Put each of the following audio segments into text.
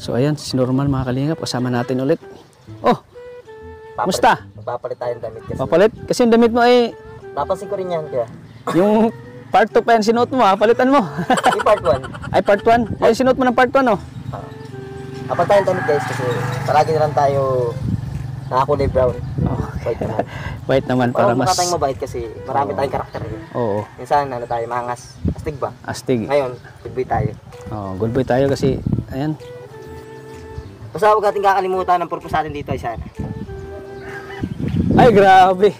So ayan, si Norman mga kalingap, kasama natin ulit. Oh, Musta? Magpapalit tayong damit kasi. papalit. Kasi yung damit mo ay, Napansin ko rin yan kaya. yung part 2 pa yan sinuot mo ha, palitan mo. Yung part 1. ay part 1. Ay sinuot mo ng part 1 oh. Apat tayong damit guys kasi palagi na lang tayo nakakulay brown. oh. White naman. White naman para Para mas, tayong mabait kasi marami tayong karakter. eh. oo, Minsan ano tayo, mangas. Astig ba? astig. Ngayon, bigboy tayo. Oh, good boy tayo kasi, ayan. Basta huwag natin kakalimutan ang purpose natin dito ay sana. Ay, grabe.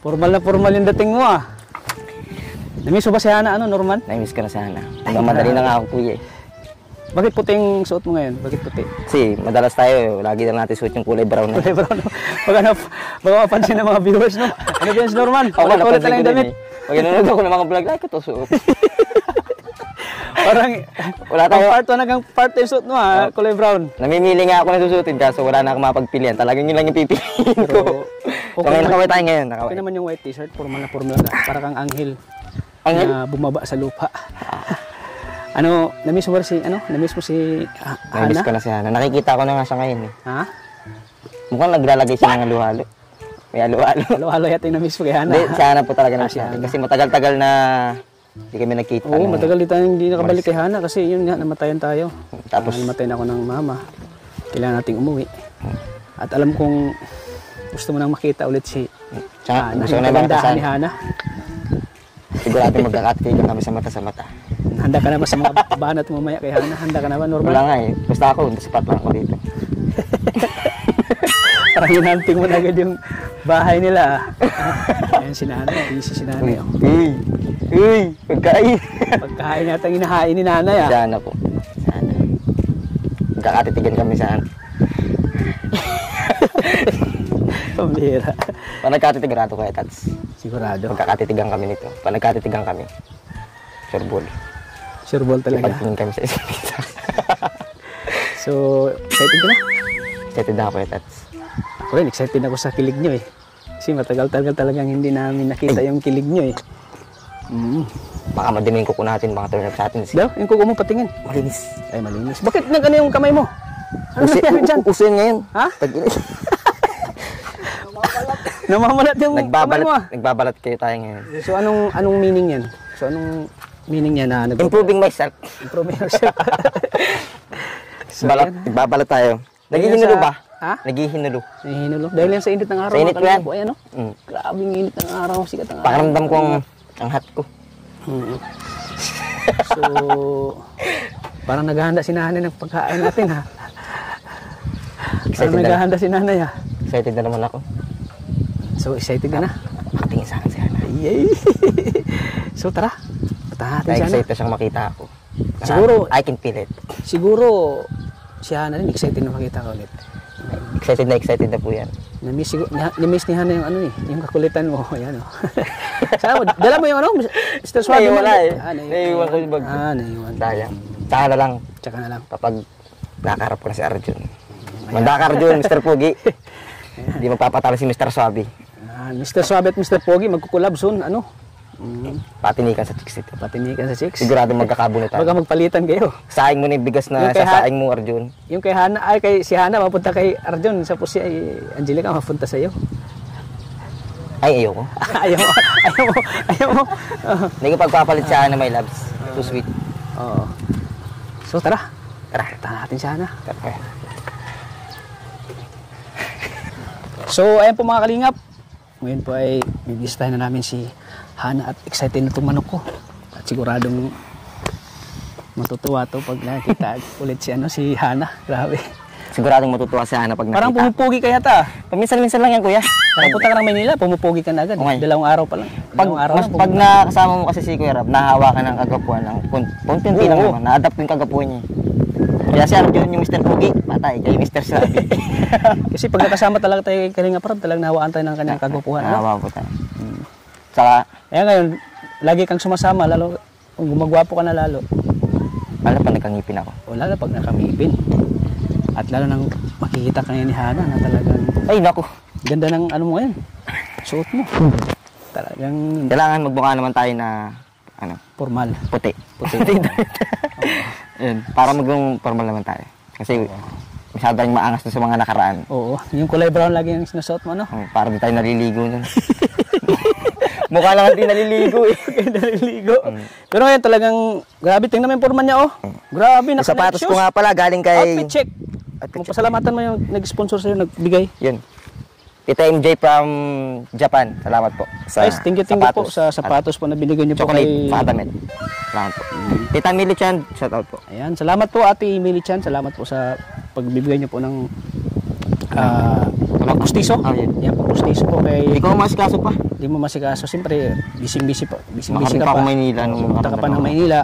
Formal na formal yung dating mo ah. Namiss mo ba si Hana, ano, Norman? Na-miss ko na sana. Nagmamadali na nga ako kuya eh. Bakit puting suot mo ngayon? Bakit puti? Kasi madalas tayo, lagi na natin suot yung kulay brown na. Kulay brown. Baka, na, baka mapansin ng mga viewers, no? Ano ba yan si Norman? Ako Ulit-ulit napansin na lang ko yung din damit. eh. Pag nanonood ako ng mga vlog, like ito suot. Parang, Wala tayo. part 1 hanggang part 10 suot mo ha, kulay brown. Namimili nga ako na susutin kaso wala na akong mapagpilian. Talagang yun lang yung pipiliin ko. Pero, so ngayon nakaway tayo ngayon. Okay Nakaway. naman yung white t-shirt, formal na formal ka. Para kang anghel, Anghel? na bumaba sa lupa. ano, namiss mo si, ano, namiss mo si ah, Namiss Hana? ko na si Hana. Nakikita ko na nga siya ngayon eh. Ha? Mukhang naglalagay siya ng halo-halo. May halo-halo. Halo-halo yata yung namiss mo kay Hana. Hindi, si Hana po talaga Ah, namiss si natin. Hana. Kasi matagal-tagal na hindi kami nagkita. Oo, nung- matagal din tayong hindi nakabalik kay Hana kasi yun nga, namatayan tayo. Tapos, Ah, namatay na ako ng mama. Kailangan nating umuwi. At alam kong gusto mo nang makita ulit si tsaka Hana. gusto ko na makita ni Hana. Sigurado magkakatigan kami sa mata sa mata. Handa ka na ba sa mga banat mamaya kay Hana? Handa ka na ba, normal? Wala nga eh. Basta ako, sapat lang ako dito. Parang hinanting mo na agad yung bahay nila. Ayan si Nanay, busy si Nanay. oh. Uy! Uy! Pagkain! Pagkain yata inahain ni Nanay ah. Sana po. Sana. Magkakatitigan kami saan. Pambira. Pag nagkatitigurado kayo, Tats. Sigurado. Magkakatitigan kami nito. Pag nagkatitigan kami, surbol. Sure ball talaga. Ipagtingin kami sa isa't isa. So, excited ka na? Excited na ako eh, Tats. Rin, excited ako sa kilig nyo eh. Kasi matagal-tagal talagang hindi namin nakita yung kilig nyo eh. Mm. Baka madimin ko natin, baka turn up sa atin. Daw, yung kuko mo patingin. Malinis. Ay, malinis. Bakit nag ano yung kamay mo? Ano Uso, nangyari dyan? uso yun ngayon. Ha? Pag Namamalat yung kamay nagbabalat, mo ah. nagbabalat kayo tayo ngayon. So, anong anong meaning yan? So, anong meaning yan na nag Improving myself. improve yourself? so, Balat, nagbabalat tayo. Dahil Naghihinulo sa- ba? Ha? Naghihinulo. Nahihinulo. Dahil yan sa init ng araw. Sa init ko yan. kalingap. Ayan, no? Mm. Grabe yung init ng araw. Sikat ng araw. Pakiramdam ko ang, ang hat ko. Mm. So, parang naghahanda si nanay ng pagkain natin ha. Parang Excited na. naghahanda si nanay ha. Excited na naman ako. So, excited ka na? Makatingin sa akin si Hana. Yay! so, tara. Puntahan natin si Hana. Na-excite na siyang makita ako. Na- Siguro- I can feel it. Siguro, si Hana rin excited na makita ka ulit. Excited na excited na po yan. Na-miss, na- na-miss ni Hana yung ano eh, yung kakulitan mo. Ayan o. Sana mo, dala mo yung ano, Mr. Suave. Naiwan na eh. Ah, Naiwan ko yung bag. Ah, naiwan. Sayang. Tsaka na lang Tsaka na lang. kapag nakaharap ko na si Arjun. Manda ka Arjun, Mr. Pogi. Hindi magpapatalo si Mr. Suabi. Ah, Mr. Suave at Mr. Pogi, magkukulab soon. Ano? Mm, Patinikan sa chicks ito. patinikan sa chicks. Sigurado magkakabuno tayo. Baga magpalitan kayo. Saing mo na yung bigas na Yung sasaing mo, Arjun. Yung kay Hana, ay kay si Hana, mapunta kay Arjun. Sa si ay, Angelica, mapunta sa iyo. Ay, ayoko. ayaw mo, ayaw mo, ayaw mo. Hindi ko pagpapalit sa Ana, my loves. Too sweet. Oo. So tara, Tara. punta natin si Hana. Tara. So, ayan po mga kalingap. Ngayon po ay bibisitahin na namin si Hana at excited na itong manok ko. At siguradong matutuwa to pag nakita ulit si ano si Hana. Grabe. Siguradong matutuwa si Ana pag Parang nakita. pumupugi ka yata. Paminsan-minsan lang yan, kuya. Nakapunta ka ng Maynila, pumupugi ka na agad. Okay. Dalawang araw pa lang. Pag, araw mas, lang, pag nakasama mo kasi si Kuya Rab, nahawakan ng kagapuan ng punti lang naman. Na-adapt yung kagapuan niya. Kaya si Arjun yung Mr. Pogi, patay. Kaya yung Mr. Sabi. Kasi pag nakasama talaga tayo kay Kalinga Parab, talagang nawaan tayo ng kanyang kagupuhan. Ano? Nahawa po tayo. Saka, Kaya ngayon, lagi kang sumasama, lalo gumagwapo ka na lalo. alam pa nagkangipin ako. O lalo pag nakamipin. At lalo nang makikita ka ngayon ni Hana na talagang Ay, naku. ganda ng ano mo ngayon. Suot mo. Talagang Kailangan magmukha naman tayo na, ano, formal. puti. Puti. Yun. Para maging formal naman tayo. Kasi masyado rin maangas dun sa mga nakaraan. Oo, yung kulay brown lagi yung sinusuot mo, no? Oh, para di tayo naliligo nun. Mukha lang hindi naliligo eh. Naliligo. Pero ngayon talagang, grabe, tingnan mo yung forma niya, oh. Grabe, Yung naka sapatos ko nga pala galing kay... Outfit check. Outfit check. Pasalamatan mo yung nag-sponsor sa'yo, nagbigay. Yun. Tita MJ from Japan. Salamat po. Sa Guys, thank you, thank you po sa sapatos po na binigay niyo po Chocolate, kay... mga damit. Salamat po. Tita Mili Chan, shout out po. Ayan, salamat po Ate Emily Chan. Salamat po sa pagbibigay niyo po ng uh, pustiso. Ah, yun. Yan po, pustiso po kay... Hindi ko masikaso pa. Hindi mo masikaso. Siyempre, busy-busy pa. Busy-busy ka ako pa. Maynila nung Punta ka pa ng. Maynila.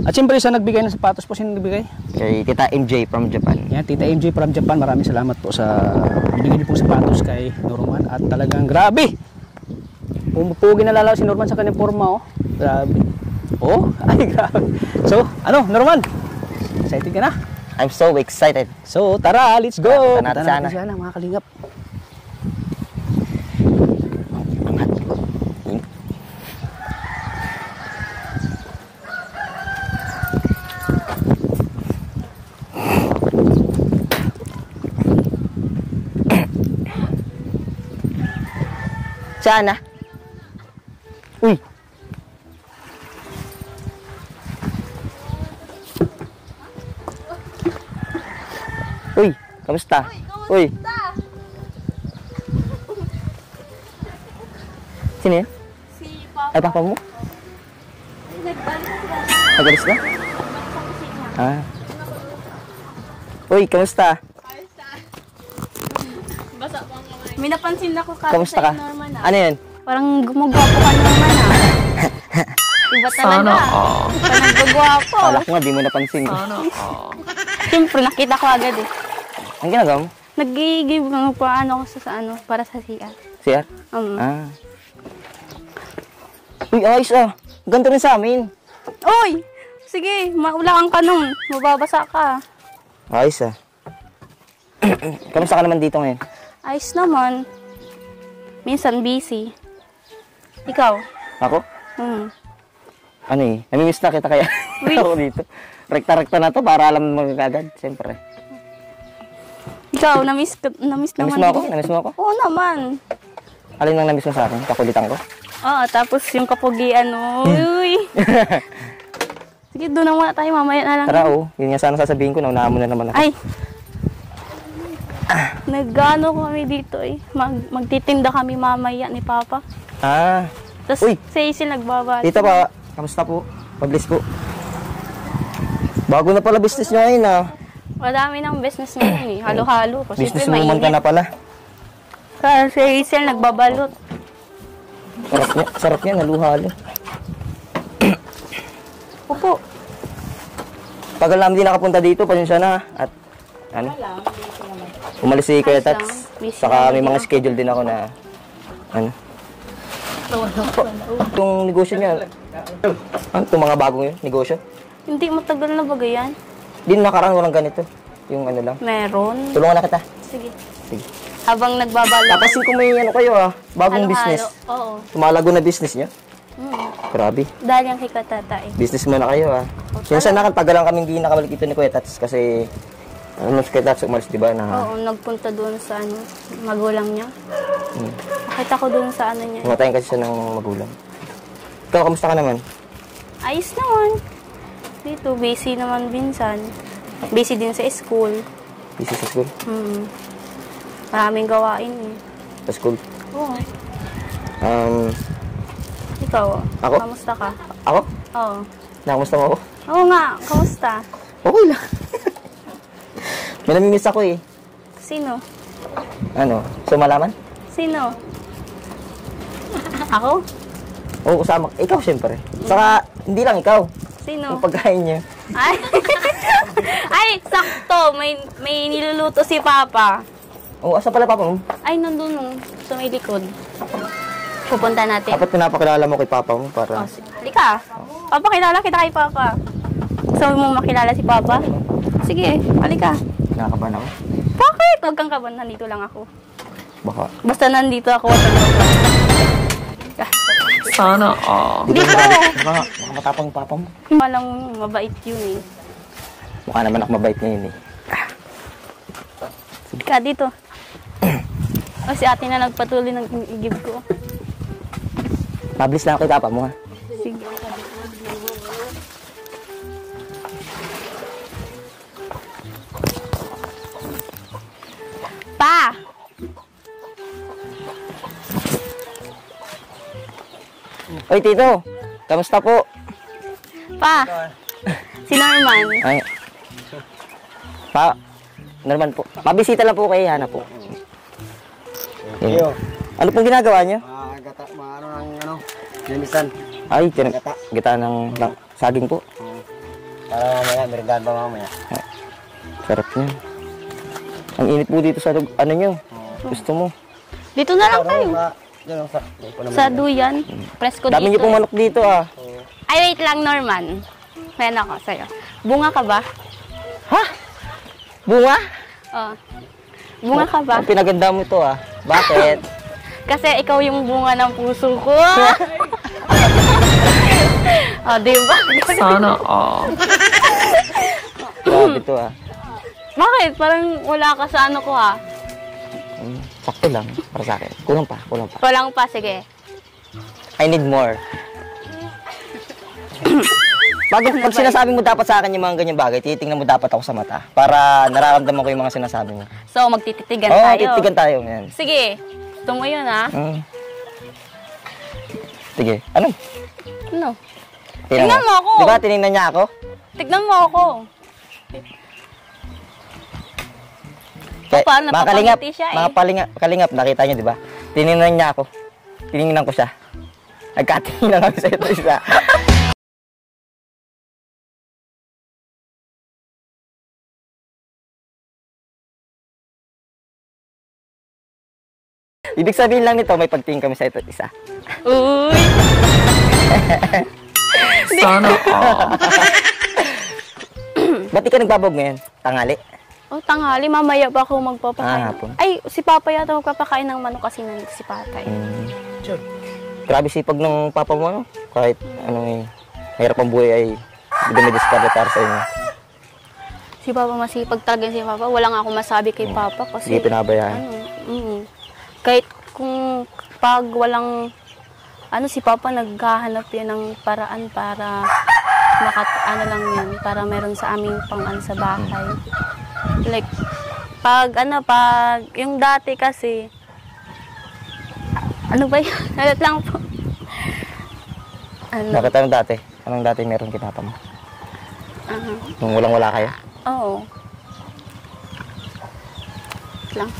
At siyempre, sa nagbigay ng sapatos po, sino nagbigay? Kay Tita MJ from Japan. Yan, Tita MJ from Japan. Maraming salamat po sa binigay niyo pong sapatos kay Norman. At talagang grabe! Pumupugi na lalaw si Norman sa kanyang forma, oh. Grabe. Oh, ay grabe. So, ano, Norman? Excited ka na? I'm so excited. So, tara, let's go! Punta natin sana. sana, mga kalingap. Sana. Uy. Uy, kamusta? Uy. Sino yan? Si Papa. Ay, papa mo? Nagbalik sila Nagalis na? Ah. Uy, kamusta? Basa po ang kamay. May napansin ako ka Kamusta ka? sa Norman ah. Ano yan? Parang gumagwapo ka naman ah. Iba talaga. Parang nagagwapo. Kala ko nga, di mo napansin. Siyempre, nakita ko agad eh. Ang ginagawa mo? Nag-give ng paano ko sa, sa ano, para sa CR. Siya? Um. Ah. Uy, ayos ah. Ganito rin sa amin. Uy! Sige, maulaan ka nun. Mababasa ka. Ayos ah. Kamusta ka naman dito ngayon? Ayos naman. Minsan busy. Ikaw? Ako? Hmm. Ano eh, namimiss na kita kaya Uy. ako dito. Rekta-rekta na to para alam mo kagad, siyempre. Ikaw, namiss, ka, namiss Namiss naman. mo ako? Namiss mo ako? Oo naman. Alin ang namiss mo sa akin? Kakulitan ko? Oo, tapos yung kapugian mo. Uy! Sige, doon na muna tayo. Mamaya na lang. Tara oh, yun nga sana sasabihin ko, naunahan mo na naman ako. Ay! Nagano kami dito eh. Mag, magtitinda kami mamaya ni Papa. Ah, Tapos Uy! si Hazel nagbabati. tita pa, kamusta po? Pablis po. Bago na pala business nyo ngayon ah. Madami ng business ngayon eh. Halo-halo. Kasi Business siyempre woman ka na pala. Kaya si Hazel nagbabalot. Sarap niya, sarap niya, naluhalo. Opo. Tagal namin din nakapunta dito, pasensya na. At ano? Umalis si Kuya Ayos lang. Tats. Busy Saka lang may mga schedule din ako na ano. Itong negosyo niya. Ano itong mga bagong yun, negosyo? Hindi matagal na bagay yan. Di nakaraan walang ganito. Yung ano lang. Meron. Tulungan na kita. Sige. Sige. Habang nagbabalot. Tapasin ko may ano kayo ah, bagong Halo-halo. business. Oo. Tumalago na business niya. Mm. Grabe. Dahil yung kay Katatay. Business mo na kayo ah. Minsan nakatagal lang kami hindi nakabalik dito ni Kuya Tats kasi ano si Kuya Tats umalis di ba na Oo, nagpunta doon sa ano, magulang niya. Hmm. Nakita ko doon sa ano niya. Kumatayin kasi siya ng magulang. Ikaw, kamusta ka naman? Ayos naman. Dito, busy naman minsan. Busy din sa school. Busy sa school? Hmm. Maraming gawain eh. Sa school? Oo. Um, Ikaw, Ako? kamusta ka? ako? Oo. Nakamusta mo ako? Oo nga, kamusta? Okay lang. May namimiss ako eh. Sino? Ano? So malaman? Sino? Ako? Oo, kasama. Ikaw syempre. Saka, hindi lang ikaw. Sino? Yung pagkain niya. Ay, ay sakto. May, may niluluto si Papa. Oo, asa pala papa mo? Ay, nandun nung sa may likod. Pupunta natin. Dapat pinapakilala mo kay papa mo Oh, para... si- halika. Papakilala kita kay Papa. Gusto mo makilala si Papa? Sige, halika. Nakakabahan ako. Bakit? Huwag kang kaban. Nandito lang ako. Baka. Basta nandito ako. Sana all. Baka, baka matapang papa mo. Malang mabait yun eh. Mukha naman ako mabait ngayon eh. Ka dito. O si ate na nagpatuloy ng igib ko. Mabilis lang ako kay papa mo ha. Sige. Pa! Oy, Tito. Kamusta po? Pa! Si Norman. Ay. Pa, Norman po. Mabisita lang po kay Hana po. Iyo. Ano pong ginagawa niyo? Ah, gata, maano ng ano, linisan. Ay, tinag gita ng lang, saging po. Para mamaya, meridahan pa mamaya. Sarap niya. Ang init po dito sa ano niyo. Gusto mo. Dito na lang tayo. Sa, dyan, sa, duyan. Presko Dami niyo dito. pong manok dito ah. Ay, wait lang, Norman. Meron ako sa'yo. Bunga ka ba? Ha? Bunga? Oh. Bunga ka ba? Ang pinaganda mo to ah. Bakit? Kasi ikaw yung bunga ng puso ko. oh, di ba? Sana all. Grabe to ah. Bakit? Parang wala ka sa ano ko ha. Sakto lang para sa akin. Kulang pa, kulang pa. Walang pa, sige. I need more. Bago pag sinasabi mo dapat sa akin yung mga ganyang bagay, titingnan mo dapat ako sa mata para nararamdaman ko yung mga sinasabi mo. So, magtititigan Oo, tayo. titigan tayo. Yan. Sige. Gusto mo yun ha? Mm. Sige. Ano? Ano? Tingnan mo ako. Di ba tinignan niya ako? Tignan mo ako. Kaya, paano? mga kalingap, siya eh. mga palingap, kalingap, nakita niyo, di ba? Tinignan niya ako. Tinignan ko siya. Nagkatingin na kami sa ito isa. Ibig sabihin lang nito, may pagtingin kami sa ito isa. Uy! Sana all. Ba't di ka nagbabog ngayon? Tangali? Oh, tanghali. Mamaya pa ako magpapakain. Ah, hapon. Ay, si Papa yata magpapakain ng manok kasi nandito si Patay. Mm. Grabe sipag ng papa mo, no? Kahit ano eh, mahirap ang buhay ay dumidiscard para sa inyo. Si Papa masipag talaga si Papa. Wala nga ako masabi kay Papa kasi... Hindi pinabayaan. Ano, mm, kahit kung pag walang... Ano, si Papa naghahanap yan ng paraan para makat ano lang yan, para meron sa aming pang ano sa bahay. Like, pag ano, pag, yung dati kasi, ano ba yun? Halat lang po. Ano? Bakit ano dati? Anong dati meron kay papa mo? Aha. Nung walang-wala kayo? Oo. Wait lang.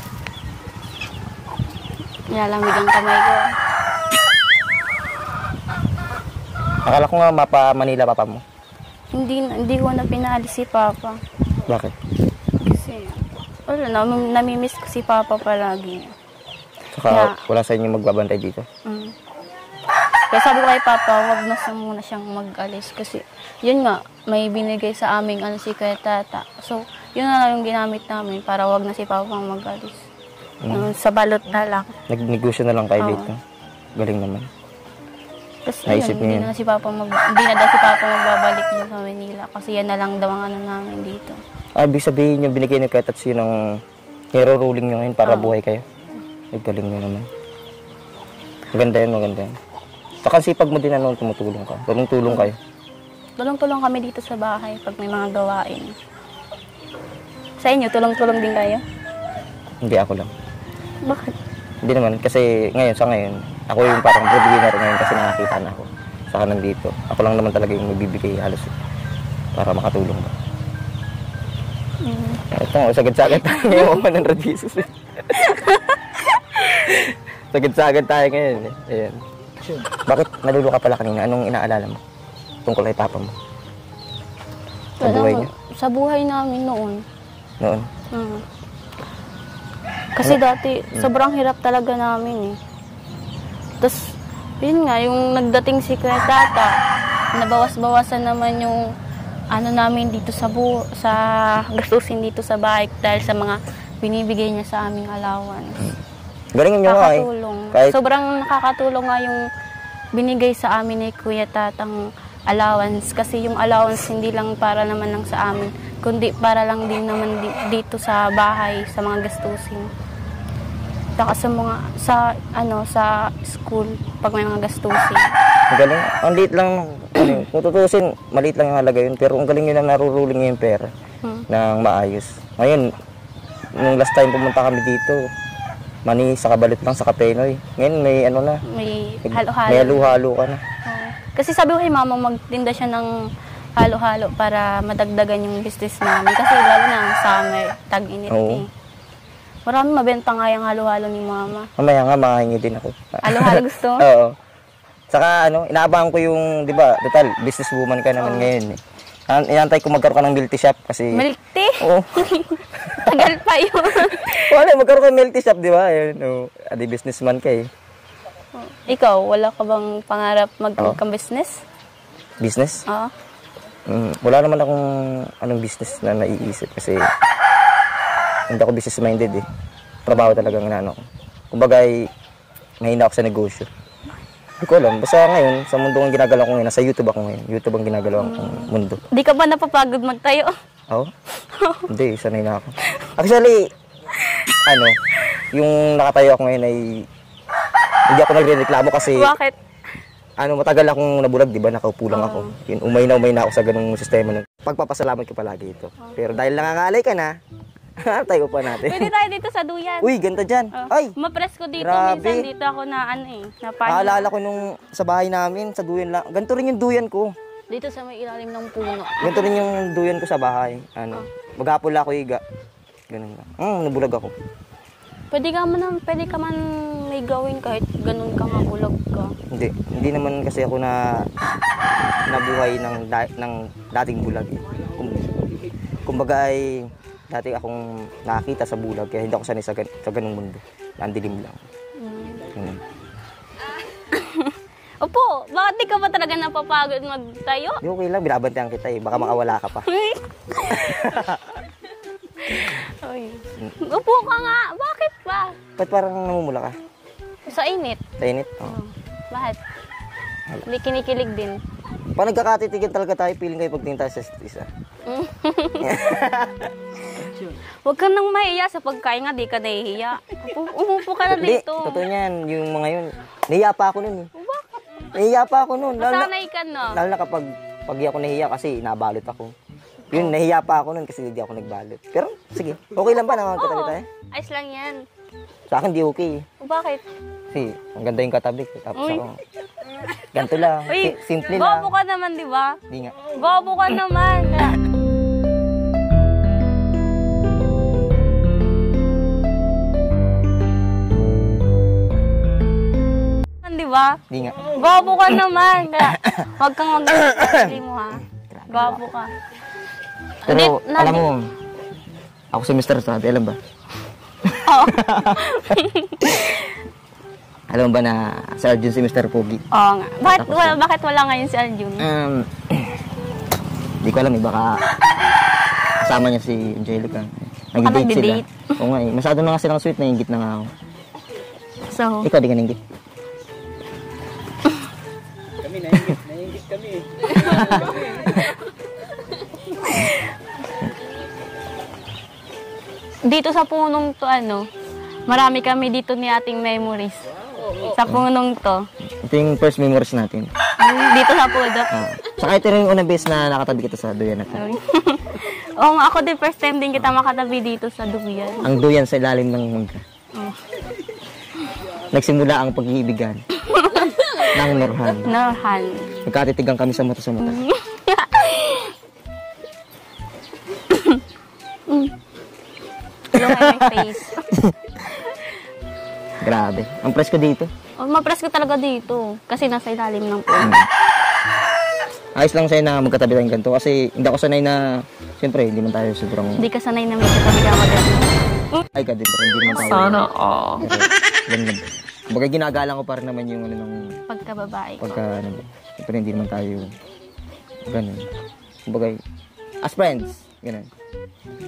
Nilalamig ang kamay ko. Akala ko nga mapa Manila papa mo. Hindi, hindi ko na pinalis si Papa. Bakit? Wala na, nam- namimiss ko si Papa palagi. Saka Na- wala sa inyo magbabantay dito. Mm. Kaya sabi ko kay Papa, wag na siya muna siyang mag-alis. Kasi, yun nga, may binigay sa aming ano si Kuya Tata. So, yun na lang yung ginamit namin para wag na si Papa mag-alis. Yung Sa balot na lang. Nagnegosyo na lang kayo Oo. dito. Galing naman. Tapos Naisip yun, niyo hindi na si Papa mag, hindi na daw si Papa magbabalik dun sa Manila kasi yan na lang daw ang ano namin dito. Ah, ibig sabihin yung binigay ni Kuya Tats yun ang hero ruling nyo ngayon para Oo. buhay kayo. Ay, galing nyo naman. Maganda yan, maganda yan. Saka sipag mo din ano, tumutulong ka. Tulong-tulong kayo. Tulong-tulong kami dito sa bahay pag may mga gawain. Sa inyo, tulong-tulong din kayo? Hindi ako lang. Bakit? Hindi naman, kasi ngayon, sa ngayon, ako yung parang breadwinner ngayon kasi nakakita na ako. Saka nandito. Ako lang naman talaga yung magbibigay halos para makatulong ba. Mm. Ito, sagad-sagad tayo ngayon, 100 pesos eh. sagad-sagad tayo ngayon. Ayan. Bakit nalulu ka pala kanina? Anong inaalala mo? Tungkol kay papa mo? Sa Wala buhay niyo? Sa buhay namin noon. Noon? Mm. Kasi dati, sobrang hirap talaga namin eh. Tapos, yun nga, yung nagdating si Kuya Tata, nabawas-bawasan naman yung ano namin dito sa bu sa gastusin dito sa bahay dahil sa mga binibigay niya sa aming allowance. Galing nyo nga eh. Kahit Sobrang nakakatulong nga yung binigay sa amin ni Kuya Tatang allowance kasi yung allowance hindi lang para naman lang sa amin kundi para lang din naman di- dito sa bahay, sa mga gastusin. Saka sa mga, sa, ano, sa school, pag may mga gastusin. Ang galing. Ang liit lang. ano Kung tutusin, maliit lang yung halaga yun. Pero ang galing yun na naruruling yung pera. Hmm. Nang maayos. Ngayon, nung last time pumunta kami dito, mani sa kabalit lang sa Kapenoy. Ngayon may ano na. May May halo-halo. halo-halo ka na. Oo. Kasi sabi ko kay mama, magtinda siya ng halo-halo para madagdagan yung business namin. Kasi lalo na ang summer, tag-init Oo. eh. Marami mabenta nga yung halo-halo ni mama. Mamaya nga, makahingi din ako. Halo-halo gusto? Oo. Saka ano, inaabangan ko yung, di ba, total, businesswoman ka naman ngayon eh. An- Inantay ko magkaroon ka ng milk tea shop kasi... Milk tea? Oo. Tagal pa yun. Wala, magkaroon ka ng milk tea shop, di ba? Ayun, oh. Adi businessman ka eh. Ikaw, wala ka bang pangarap mag Oo. business Business? Oo. Mm, wala naman akong anong business na naiisip kasi hindi ako business minded eh. Trabaho talaga ang ano ko. Kumbaga ay mahina ako sa negosyo. Hindi ko alam. Basta ngayon, sa mundo ang ginagalaw ko ngayon, nasa YouTube ako ngayon. YouTube ang ginagalaw kong mundo. Di ka ba napapagod magtayo? Oo? hindi, sanay na ako. Actually, ano, yung nakatayo ako ngayon ay hindi ako nagre-reklamo kasi Bakit? Ano, matagal akong nabulag, di ba? Nakaupo lang ako. Yun, umay na umay na ako sa ganung sistema. Nun. Pagpapasalamat ko palagi ito. Pero dahil nangangalay ka na, tayo pa natin. Pwede tayo dito sa duyan. Uy, ganda dyan. Oh. Ay, Mapress ko dito. Grabe. Minsan dito ako na ano eh. Napahinga. naalala ko nung sa bahay namin, sa duyan lang. Ganito rin yung duyan ko. Dito sa may ilalim ng puno. Ganito rin yung duyan ko sa bahay. Ano, maghapon lang ako higa. Ganun lang. Hmm, nabulag ako. Pwede ka man, pwede ka man may gawin kahit ganun ka mabulag ka. Hindi, hindi naman kasi ako na nabuhay ng da- ng dating bulag. Kum, kumbaga ay dati akong nakakita sa bulag kaya hindi ako sanay sa, sa ganung mundo. Nandilim lang. Ganun. Opo, bakit di ka ba talaga napapagod magtayo? Di okay lang, binabantayan kita eh. Baka makawala ka pa. Ay. Upo ka nga. Bakit ba? Ba't parang namumula ka? Sa init. Sa init? Oh. Bakit? Hindi kinikilig din. Pag nagkakatitigan talaga tayo, feeling kayo pagtingin tayo sa isa. Huwag ka nang mahiya sa pagkain nga, di ka nahihiya. Upo, umupo ka na Hindi, dito. totoo niyan. Yung mga yun, nahiya pa ako nun eh. Nahiya pa ako nun. Masanay ka na. lalo na kapag pag ako nahiya kasi nabalot ako. Yun, nahiya pa ako nun kasi hindi ako nagbalot. Pero, sige. Okay lang ba na magkatabi Oo, tayo? ayos lang yan. Sa akin, di okay. eh. O, bakit? Kasi, ang ganda yung katabi ko. Tapos Uy. ako, ganito lang. Uy, Si- simple lang. ka naman, di ba? Di nga. Gobo ka naman. Di ba? Di nga. Gobo ka naman. Huwag kang mag mo ha. Gobo ka. Pero, Hindi, alam mo, ako si Mr. Sabi, alam ba? Oo. Alam mo ba na si Arjun si Mr. Pogi? Oo nga. Bakit wala, bakit wala ngayon si Aljun? Um, di ko alam eh, baka kasama niya si Angelica. Nag-date sila. Oo nga eh. Masyado na nga silang sweet, nainggit na nga ako. So, Ikaw, di ka nainggit. Kami, naingit, naingit kami dito sa punong to ano, marami kami dito ni ating memories. Sa punong to. Ito yung first memories natin. Mm, Dito sa puno. Ah. Saka ito yung unang beses na nakatabi kita sa duyan natin. Oo nga, ako din first time din kita makatabi dito sa Duyan. Ang duyan sa ilalim ng mangga. Oh. Nagsimula ang pag-iibigan ng Norhan. Norhan. Nagkatitigan kami sa mata sa mata. Look at my face. Grabe. Ang presko dito. Oh, mapress ko talaga dito. Kasi nasa ilalim ng puno. Ayos lang sa'yo na magkatabi tayong ganito kasi hindi ako sanay na, siyempre, hindi man tayo sobrang, Hindi ka sanay na may katabi ka maganda. ay ka din, pero hindi naman tayo. Sana all. Ganun. Kumbaga ginagalang ko pa rin naman yung ano ng Pagkababae ko. pagka ano ba. Siyempre hindi naman tayo ganun. Kumbaga as friends, ganun.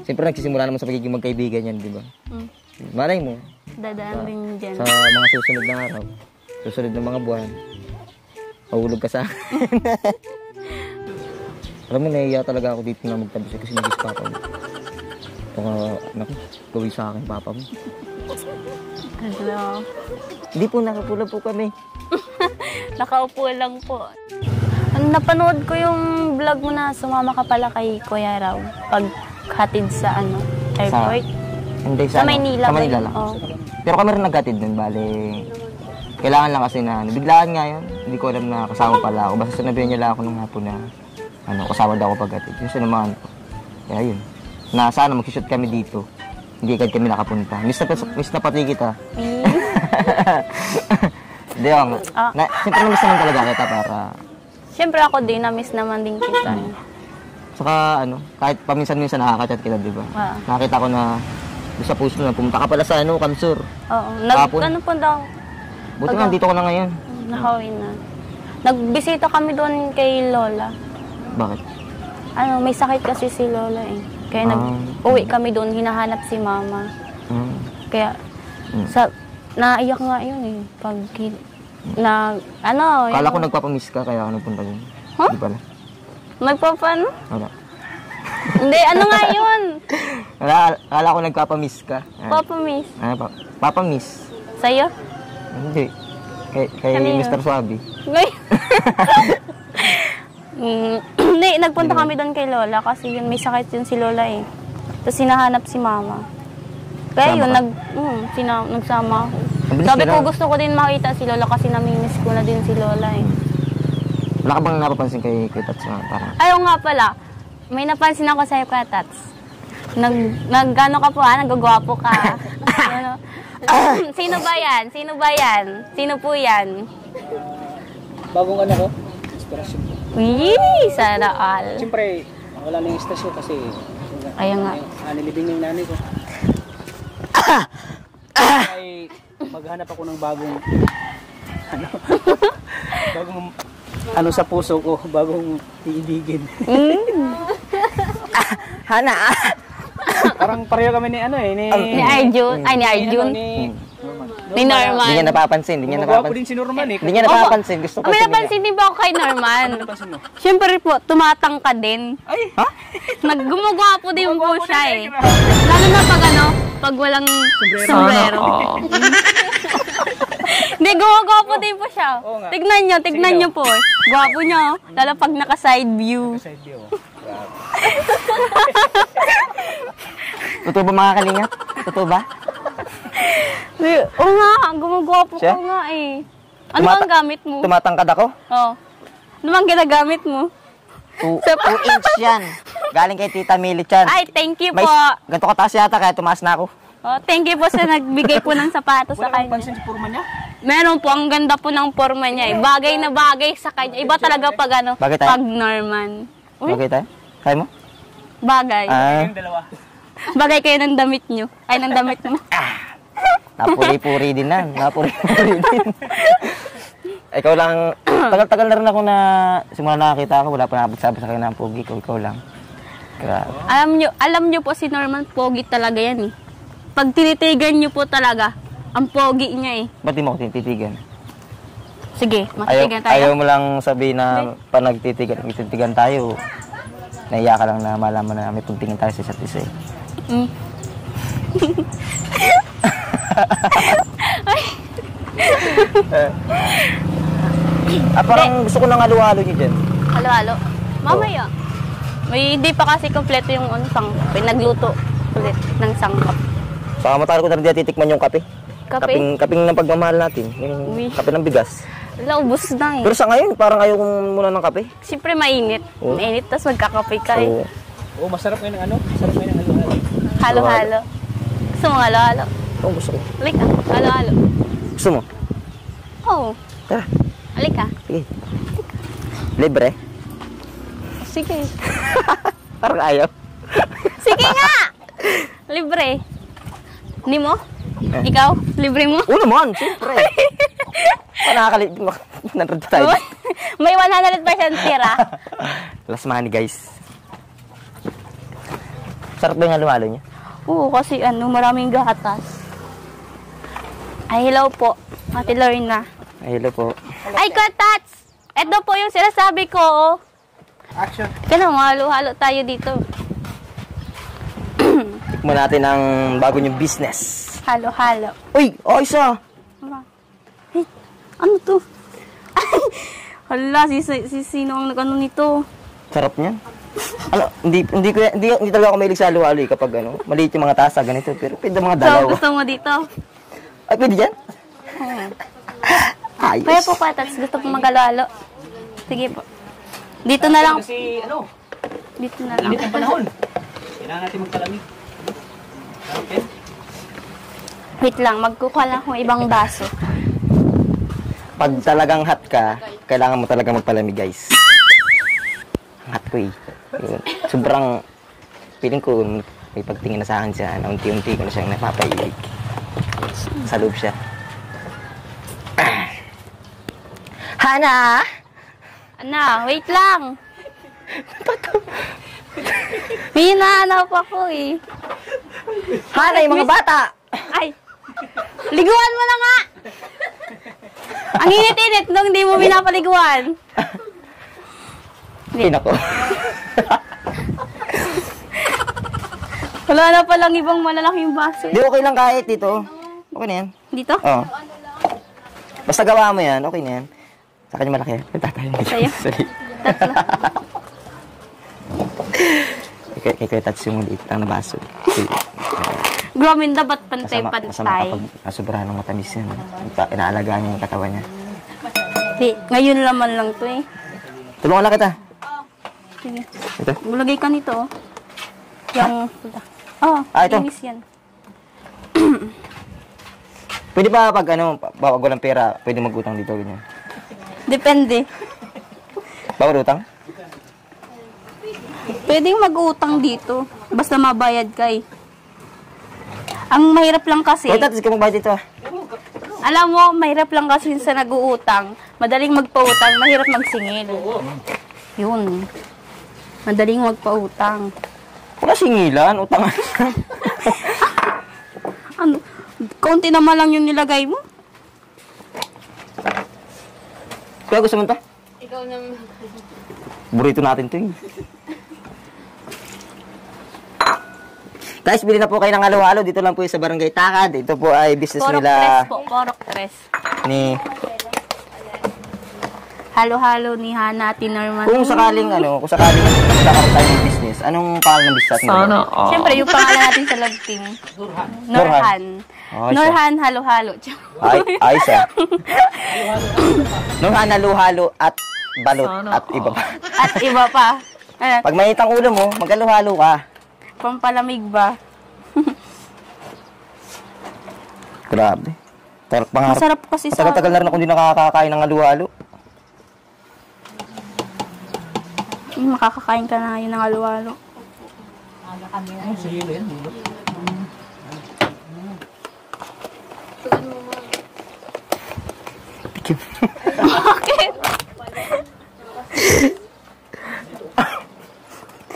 Siyempre nagsisimula naman sa pagiging magkaibigan yan, di ba? Mm. Malay mo, Dadaan din dyan. sa mga susunod na araw, susunod na mga buwan, mahulog ka sa akin. Alam mo, nahiya talaga ako dito na magtabi siya kasi nagis papa mo. Baka, naku, gawin sa akin papa mo. Hello. Hindi po, nakapula po kami. Nakaupo lang po. Ano, napanood ko yung vlog mo na sumama ka pala kay Kuya Raw pag hatid sa ano, airport. Hindi, Sa ano, Maynila Sa yun? lang. Oo. Pero kami rin nagkatid dun, bale. Kailangan lang kasi na, biglaan nga yun. Hindi ko alam na kasama pala ako. Basta sinabihan niya lang ako nung hapon na, ano, kasama daw ako pagkatid. Yung sinamahan ko. Kaya yun. Na sana mag-shoot kami dito. Hindi agad kami nakapunta. Miss na, miss na pati kita. Eh, Hindi. Ah. Na, siyempre naman talaga kita para Siyempre ako din, na-miss naman din kita. eh. Saka ano, kahit paminsan-minsan nakaka-chat kita, di ba? Ah. Nakita ko na doon sa post mo na pumunta ka pala sa ano, Kamsur. Oo. Nag, Hapon. ano po daw, Buti nga, dito ko na ngayon. nakawin na. Nagbisita kami doon kay Lola. Bakit? Ano, may sakit kasi si Lola eh. Kaya Ah. nag-uwi kami doon, hinahanap si Mama. Hmm. Kaya, Mm. sa, naiyak nga yun eh. Pag, na, ano, Kala ko nagpapamiss ka, kaya ako nagpunta dun. Huh? Di pala. nagpapano? Wala. Hindi, ano nga yun? Wala, kala ko nagpapamiss ka. Ah, Papa miss. ah, pa, papamiss. Sa'yo? Hindi. Kay, kay Kanino? Mr. Suabi. Ngay. Mm, Hindi, nagpunta kami doon kay Lola kasi yun, may sakit yun si Lola eh. Tapos hinahanap si Mama. Kaya Sama yun, ka? nag, mm, sina, nagsama ako. Sabi ko gusto ko din makita si Lola kasi namimiss ko na din si Lola eh. Wala ka bang napapansin kay, kay Tats na parang, Ayaw nga pala, may napansin ako sa'yo kaya Tats. Nag, nag, ano ka po ha, nagagwapo ka. ano? Sino ba yan? Sino ba yan? Sino po yan? Bagong ano ko, inspirasyon ko. Yee, sana all. Siyempre, wala na yung istasyon kasi Kaya nga. anilibing yung nanay ko. Ay, maghanap ako ng bagong ano, bagong ano sa puso ko, bagong iibigin. Hana! Parang pareho kami ni ano eh, ni... Ni Arjun, ay ni Arjun, Ni, ni Norman. Hindi niya napapansin, hindi niya napapansin. din si Norman eh. Hindi niya napapansin, gusto ko May napansin din ba ako kay Norman? Napansin mo? Siyempre po, tumatangka din. Ay! Ha? Naggumagawa po din po siya eh. Lalo na pag ano, pag walang Sana sombrero. all. Hindi, gumagawa po din po siya. Oo nga. Tignan nyo, tignan Sige nyo po. Gwapo nyo. oh. Lalo pag naka-side view. Side view. Totoo ba mga kalingap? Totoo ba? Oo nga, gumagawa po Siya? ko nga eh. Ano Tumata- bang gamit mo? Tumatangkad ako? Oo. Ano bang ginagamit mo? 2 inch yan. Galing kay Tita Mili Chan. Ay, thank you May, po. ganito kataas yata kaya tumaas na ako. Oh, thank you po sa nagbigay po ng sapatos sa Wala kanya. pansin sa purma niya? Meron po, ang ganda po ng forma niya eh. Bagay na bagay sa kanya. Iba talaga pag ano, Bagay tayo? pag Norman. Uy, Okay tayo? Kaya mo? bagay. Ah, Yung dalawa. Bagay kayo ng damit nyo. Ay, ng damit mo. napuri-puri din na. Napuri-puri din. ikaw lang, tagal-tagal na rin ako na simula nakakita ako, wala pa nakapagsabi sa akin ng pogi ko, ikaw lang. Grabe. alam nyo, alam nyo po si Norman, pogi talaga yan eh. Pag tinitigan nyo po talaga, ang pogi niya eh. Ba't di mo ako tititigan? Sige, Ayaw, makitigan tayo. ayaw mo lang sabihin na pa nagtitigan, nagtitigan tayo, naiya ka lang na malaman na may pagtingin tayo sa isa't isa eh. Mm. Ah, parang gusto ko nang halo-halo niyo dyan. Halo, halo. Mamaya. May hindi pa kasi kompleto yung ano, sangkap. eh. Nagluto ulit ng sangkap. Saka matagal ko na rin titikman yung kape. Kape? Kaping, kaping ng pagmamahal natin. Yung Uy. kape ng bigas. Wala, ubos na eh. Pero sa ngayon, parang ayaw ko muna ng kape. Siyempre mainit. Oh. Mainit, tapos magkakape ka eh. Oo, masarap ngayon ng ano? Masarap ngayon ng halo-halo. Halo-halo. Gusto mo halo-halo? oh, gusto ko. Alik ka. Halo-halo. Gusto mo? Oo. Tara, Alik ka. sige. Libre? Sige. Parang ayaw. Sige nga! Libre. Hindi mo? Ikaw? Libre mo? Oo naman, siyempre. Parang nakakalit. Nandito tayo. May 100% tira. Last money, guys. Sarap ba yung halo-halo niya? Oo, kasi ano, maraming gatas. Ay, hello po. Ate Lorna. Ay, hello po. Ay, Katats! Ito po yung sinasabi ko. oh. Action. Kaya halo-halo tayo dito. Tikman natin ang bago niyong business. Halo-halo. Uy, ayos ah. Hey, ano to? Hala, si, si, sino ang nag-ano nito? Sarap niyan. ano, hindi hindi ko hindi, hindi talaga ako mahilig sa halo-halo eh, kapag ano, maliit yung mga tasa ganito, pero pwede mga So, dalawa. gusto mo dito? Ay, pwede yan? Hmm. Ayos. Kaya po patats, gusto po mag-halo-halo. Sige po. Dito na lang. Kasi ano, Dito na lang. init ang panahon. Kailangan natin magpalamig. Okay. Wait lang, magkukuha lang akong ibang baso. Pag talagang hot ka, kailangan mo talaga magpalamig, guys. Hot ko eh. Yun. Sobrang, feeling ko, may pagtingin na sa akin siya, na unti-unti ko na siyang napapailig. Sa loob siya. Hana! Ana, wait lang. May hinahanap ako eh. Hana, yung mga bata! Ay! Liguan mo na nga! Ang init-init nung hindi mo pinapaliguan. Hindi nako. Wala na palang ibang malalaking baso. Di okay lang kahit dito. Okay na yan. Dito? Oo. Basta gawa mo yan, okay na yan. Sa kanya malaki. Tatay. Sa'yo? Sorry. Tatlo. Kay, kay Tats yung maliit lang na baso. Grabe na ba't Masama, pantay-pantay? kapag nasubrahan ng matamis yan. Ina- Inaalagaan niya yung katawan niya. Di, ngayon laman lang to eh. Tulungan lang kita. Sige. Ito. Lagay ka nito oh. Yung pula. Oh, Ah, ito. yan. Pwede ba pag ano, pa- bawag walang pera, pwede mag-utang dito, ganyan. Depende. Bawal utang? Pwedeng mag-utang dito. Basta mabayad ka eh. Ang mahirap lang kasi, Kuya Tats, ikaw magbayad dito ah. alam mo, mahirap lang kasi sa nag-uutang. Madaling magpautang, mahirap magsingil. Yun. Madaling magpautang. Wala singilan, utang. Ano? Kaunti naman lang yung nilagay mo. Kuya, gusto mo to? Ikaw nang... Burrito natin to eh. Guys, bili na po kayo ng halo-halo. Dito lang po yung sa Barangay Takad. Ito po ay business Porok nila tres po, porok tres. ni... Halo-halo ni Hana at ni Norman. Kung sakaling ano, kung sakaling magkakaroon tayo ng business, anong pangalan ng business natin? Sana all. Siyempre, yung pangalan natin sa love team. Norhan. Oh, isa. Norhan, halo-halo. Ay, ayos ah. Nung halo-halo at balot Sana at iba pa. At iba pa. Ano, Pag mainit ang ulo mo, maghalo-halo ka. pampalamig ba? Grabe. Tar pangarap. Masarap kasi sa... Matagal-tagal na rin ako hindi nakakakain ng halo-halo. Mm, makakakain ka na yun ng halo-halo. Sa hilo yan, hilo. Bakit?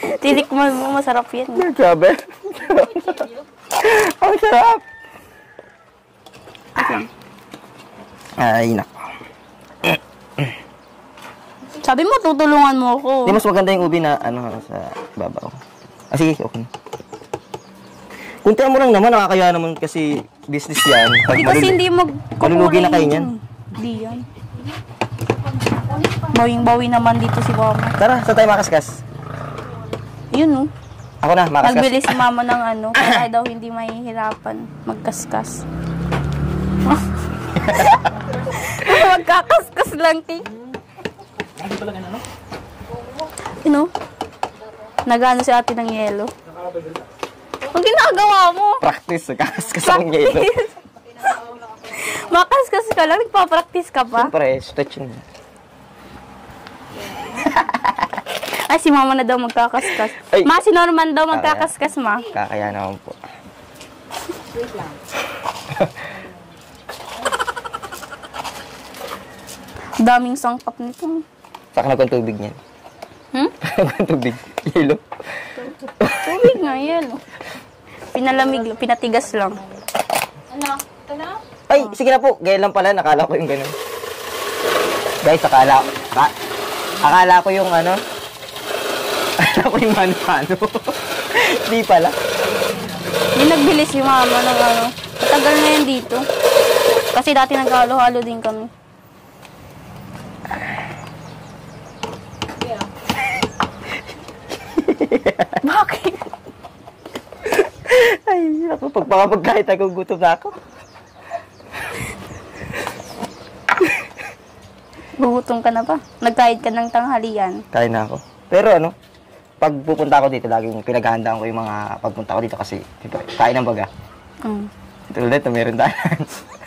Tinikman mo, masarap yan. Grabe. Ang sarap. Ay, nako. Sabi mo, tutulungan mo ako. Di mas maganda yung ubi na ano sa babaw. Ah, sige, okay. Kuntihan mo lang naman, nakakaya naman kasi business yan. Pag Hindi kasi malulu- hindi mag... malulugi na kayo niyan. Hindi yan. Bawing-bawi naman dito si mama. Tara, saan tayo makaskas? Yun oh. Ako na, makaskas. Nagbili si mama ng ano, para daw hindi mahihirapan magkaskas. Magkakaskas lang, ti. Lagi pala ganun, ano? You know? Nagano si ate ng yelo. Ang ginagawa mo? Practice, kakaskas akong yelo. Makaskas ka lang, nagpa-practice ka pa. Siyempre, stretch. Ay, si mama na daw magkakaskas. Ay. Ma, si Norman daw magkakaskas, ma. Kakaya naman po. Daming sangkap nito. Saka nagkong tubig niyan. Hmm? Nagkong tubig. Yelo. Tubig nga, yelo. Pinalamig, lang, pinatigas lang. Ay, sige na po. Gaya lang pala. Nakala ko yung ganun. Guys, akala, ka, akala ko yung ano, Kala ko yung mano-mano. Di pala. Hindi nagbili si mama ng ano. Matagal na yan dito. Kasi dati naghalo-halo din kami. Bakit? Ay, ako, pagpapagkahit ako, gutom na ako. Gugutom ka na ba? Nagkahit ka ng tanghalian. Kain na ako. Pero ano, pag pupunta ako dito, laging pinaghahandaan ko yung mga pagpunta ko dito kasi, siyempre, kain ng baga. Mm. Tulad nito, meron tayo.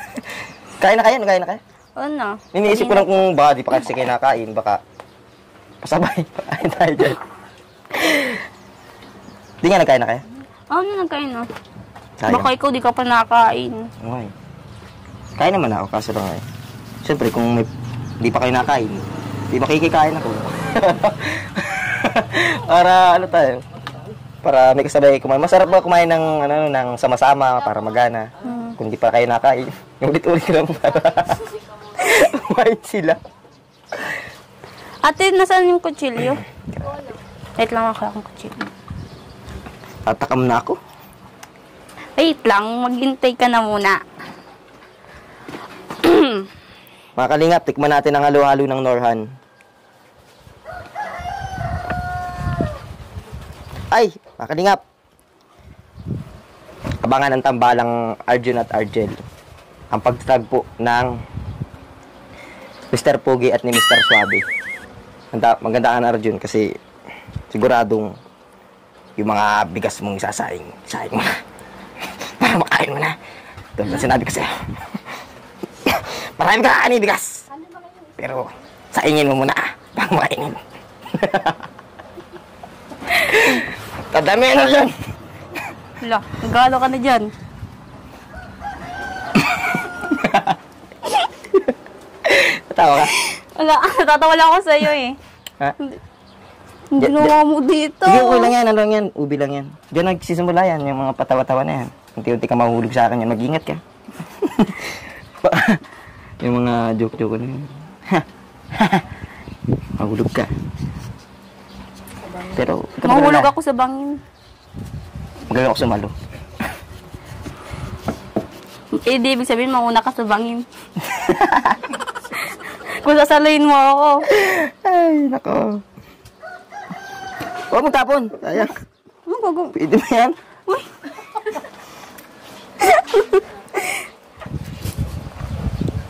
kain na kayo, kain na kayo. Oo na. Iniisip ko lang kung baka di pa kasi kinakain, baka pasabay, kain tayo dyan. Di nga nagkain na kayo? Oo na, nagkain na. Sayang. Baka ikaw di ka pa nakain. Okay. Kain naman ako, kaso lang eh. Siyempre, kung may, di pa kayo nakain, di ba kikikain ako? para ano tayo? Para may kasabay kumain. Masarap ba kumain ng ano ng sama-sama para magana? Kung di pa kayo nakain, ulit-ulit lang para kumain sila. Ate, nasaan yung kutsilyo? Wait lang ako akong kutsilyo. Tatakam na ako. Wait lang, maghintay ka na muna. Mga kalingap, tikman natin ang halo-halo ng Norhan. Ay, mga kalingap. Abangan ang tambalang Arjun at Argel. Ang pagtatagpo ng Mr. Pogi at ni Mr. Suabe. Maganda, maganda ang Arjun kasi siguradong yung mga bigas mong isasaing, saing mo na. Para makain mo na. Tulad na sinabi kasi. Marami ka kakanin bigas. Pero, saingin mo muna bago makainin. Kadami na dyan. Wala, nagalo ka na dyan. Tawa ka. Wala, natatawa lang ako sa'yo eh. Ha? Ang ginawa mo dito. Sige, okay lang yan. Ano lang yan? Ubi lang yan. Diyan nagsisimula yan. Yung mga patawa-tawa na yan. Unti-unti ka mahulog sa akin yan. Mag-ingat ka. yung mga joke-joke na yun. mahulog ka. Pero, Mahulog ako sa bangin. Magaling ako sumalo. Eh, di ibig sabihin, mauna ka sa bangin. Kung sasaluhin mo ako. Ay, nako. Huwag mo tapon. Sayang. Ano bago? Pwede mo yan.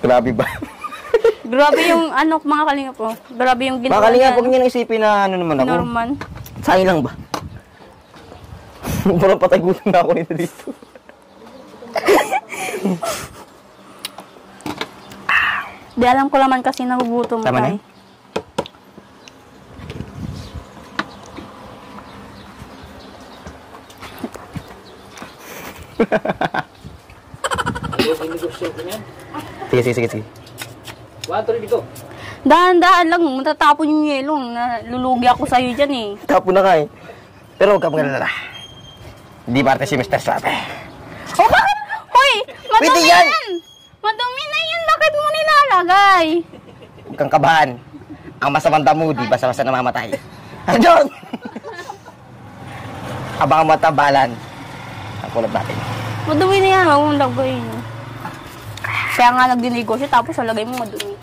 Grabe ba? Grabe yung ano, mga kalinga po. Grabe yung ginawa Mga kalinga, huwag niyo nang isipin na ano naman ako. Norman. Sayang lang ba? Parang patay gutom na ako nito dito. Di alam ko naman kasi nagugutom Tama na. Sige, sige, sige, sige. One, three, go. Dahan-dahan lang, matatapon yung yelo. Nalulugi ako sa'yo dyan eh. Tapo na ka eh. Pero huwag ka magalala. Hindi parte si Mr. Suave. Oh, bakit? Hoy! Madumi yan! yan! Madumi na yan! Bakit mo nilalagay? Huwag kang kabahan. Ang masamang damo, di basta-basta namamatay. John! Abang mo tambalan. Ang kulab natin. Madumi na yan, huwag mong lagay. Kaya nga nagdinegosyo, tapos lagay mo madumi.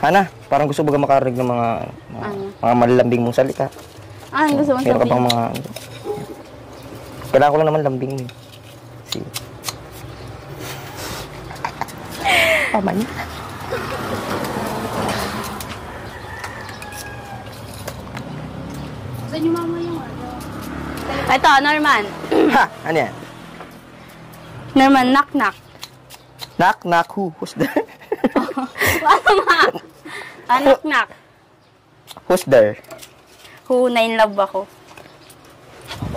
Hana, parang gusto baga makarinig ng mga mga, Ano? mga malalambing mong salita. Ah, ang gusto mo Meron ka pang sabihin? mga... Kailangan ko lang naman lambing mo. eh. Si... Tama niya. Ito, Norman. Ha! Ano yan? Norman, knock-knock. Knock, knock, who? Who's there? ano nga? Ah, knock-knock. Who's there? Who na in love ako.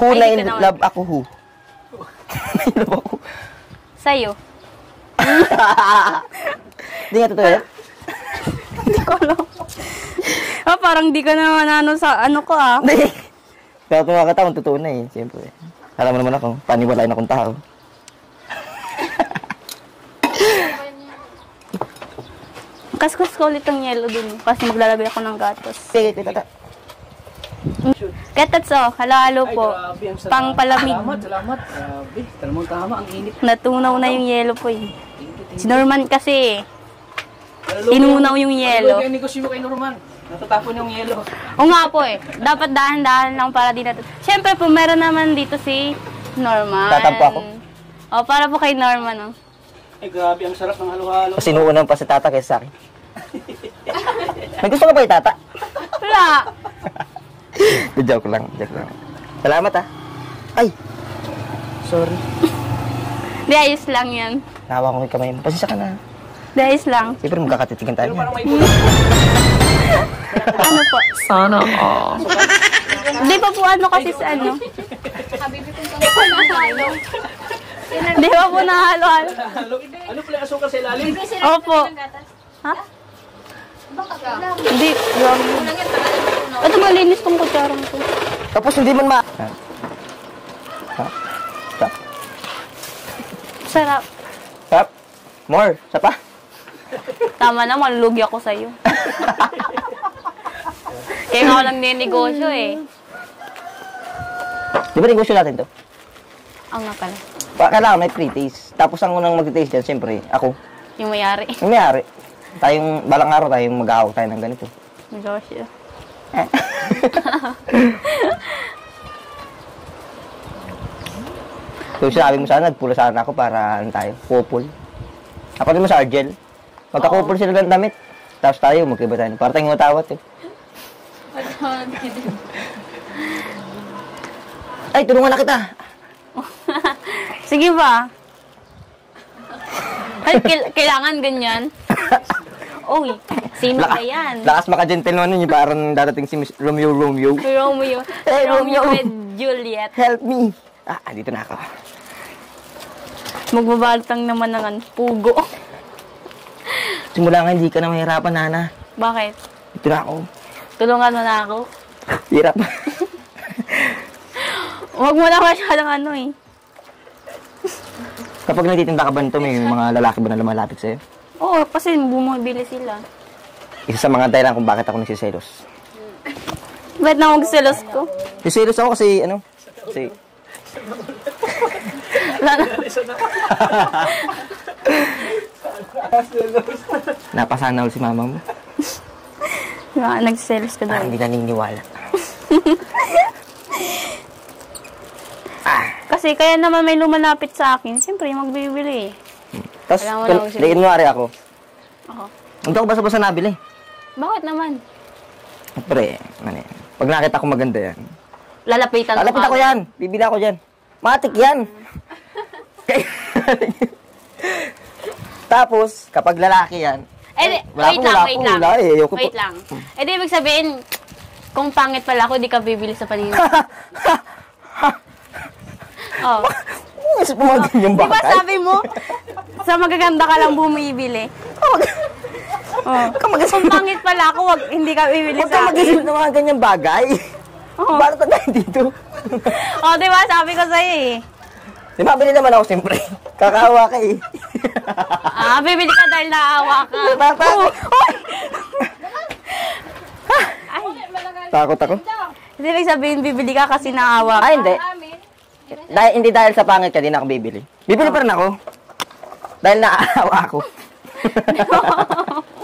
Who Ay, na in love ako who? in love ako. Sa'yo. Hindi nga totoo yan? Hindi ko alam. ah, parang di ka naman ano sa ano ko ah. Hindi. Kaya kung makakataon, totoo na eh. Siyempre. Alam mo naman ako, paniwalain akong tao. Kaskus ko ulit ang yellow dun. Kasi maglalagay ako ng gatos. Sige, tita. Ketats oh, halo-halo Ay, po. grabe, sarap. Pang palamig. Salamat, salamat. Grabe, talamang tama, ang init. Natunaw na yung yelo po eh. Si Norman kasi eh. Lalo Tinunaw yung yelo. Lalo yung negosyo mo kay Norman. Natatapon yung yelo. O nga po eh. Dapat dahan-dahan lang para di natin. Siyempre po, meron naman dito si Norman. Tatampo ako? O, para po kay Norman oh. Ay, grabe, ang sarap ng halo-halo. Kasi nuunang pa si tata kaysa sa akin. May gusto ka ba yung tata? Wala. joke lang, joke lang. Salamat ah. Ay! Sorry. Di ayos lang yan. Nawa ko yung kamay mo. Pasensya ka na. Di ayos lang. Siyempre magkakatitigan tayo. Niyan. Ano po? Sana all. Di pa po ano kasi sa ano. Di pa po nahalo-halo. Halo. Ano pala yung asukal sa ilalim? Opo. Ha? Hindi. Grabe. Ito malinis tong kutsarang to. Tapos hindi man ma... Sarap. Stop. More. Sa pa. Tama na, malulugi ako sa'yo. Kaya nga ako lang ninegosyo eh. Di ba negosyo natin to? Ang nga pala. Pa, kailangan may pre-taste. Tapos ang unang mag-taste dyan, siyempre, ako. Yung mayari. Yung mayari. Tayong, balang araw tayong mag-aawak tayo ng ganito. Negosyo. So sinabi mo sana, nagpula sana ako para ano tayo, couple. Ako din mo sa Argel. Magka-couple sila ng damit. Tapos tayo, magkiba tayo. Para tayong matawat eh. Ay, tulungan na kita. Sige ba? Ay, kail- kailangan ganyan. Uy, sino ba yan? Lakas maka-gentleman nun yung parang dadating si Miss Romeo Romeo. Romeo. Hey, Romeo Romeo. with Juliet. Help me! Ah, andito na ako. Magbabalot lang naman ng pugo. Simula nga hindi ka na mahirapan, Nana. Bakit? Dito na ako. Tulungan mo na ako. Hirap. Huwag mo na masyadong ano eh. Kapag nagtitinda ka ba nito, may mga lalaki ba na lumalapit sa'yo? Oo, kasi bumibili sila. Isa sa mga dahilan kung bakit ako nagsiselos. Ba't na magsilos ko? Nagsiselos ako kasi, ano, kasi, Wala na. napasana ulit si mama mo. Nga, nagsiselos ka Ah, daw. hindi naniniwala. Kasi kaya naman may lumalapit sa akin, siyempre magbibili eh. Tapos, Kailangan mo liin mo ako. Ako. Hindi ako basta-basta nabili. Bakit naman? Pre, ano yan. Pag nakita ko maganda yan. Lalapitan mo Lalapit ako agad. yan. Bibili ako dyan. Matik yan. Tapos, kapag lalaki yan, Eh, di- Wala wait po, lang, wala wait po, lang. wala eh. Ayoko po. Wait lang. Eh, di ibig sabihin, kung pangit pala ako, di ka bibili sa paningin. oh. Mas mga ganyang Di ba bagay. sabi mo, sa magaganda ka lang bumibili? Oh. Kung pangit pala ako, wag, hindi ka bibili Huwag ka sa mag-isip akin. ng mga ganyang bagay. Oo. Bakit ka dito? Oh, di ba sabi ko sa'yo eh. Di mabili naman ako siyempre. Kakawa ka eh. Ah, bibili ka dahil naawa ka. Tata. Ay, Takot ako. hindi ibig sabihin bibili ka kasi naawa ka. Ay, hindi. Dahil, hindi dahil sa pangit ka, di na ako bibili. Bibili pa rin ako. Dahil naaawa ako.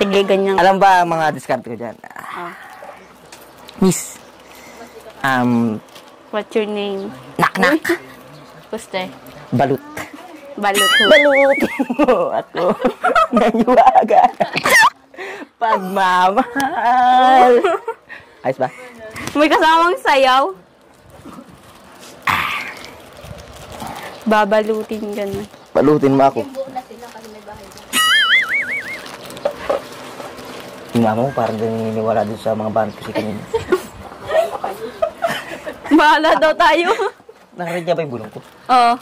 Sige, ganyan. Alam ba ang mga discard ko dyan? Ah. Miss. Um, What's your name? nak-nak. Puste. Balut. Balot. Balutin mo ako ng iwaga. Pagmamahal. Ayos ba? May kasamang sayaw. Babalutin gano'n. Balutin mo ako. Yung mama mo parang din naniniwala dun sa mga band kasi kanina. Bahala daw tayo. Narinig niya ba yung bulong ko? Oo.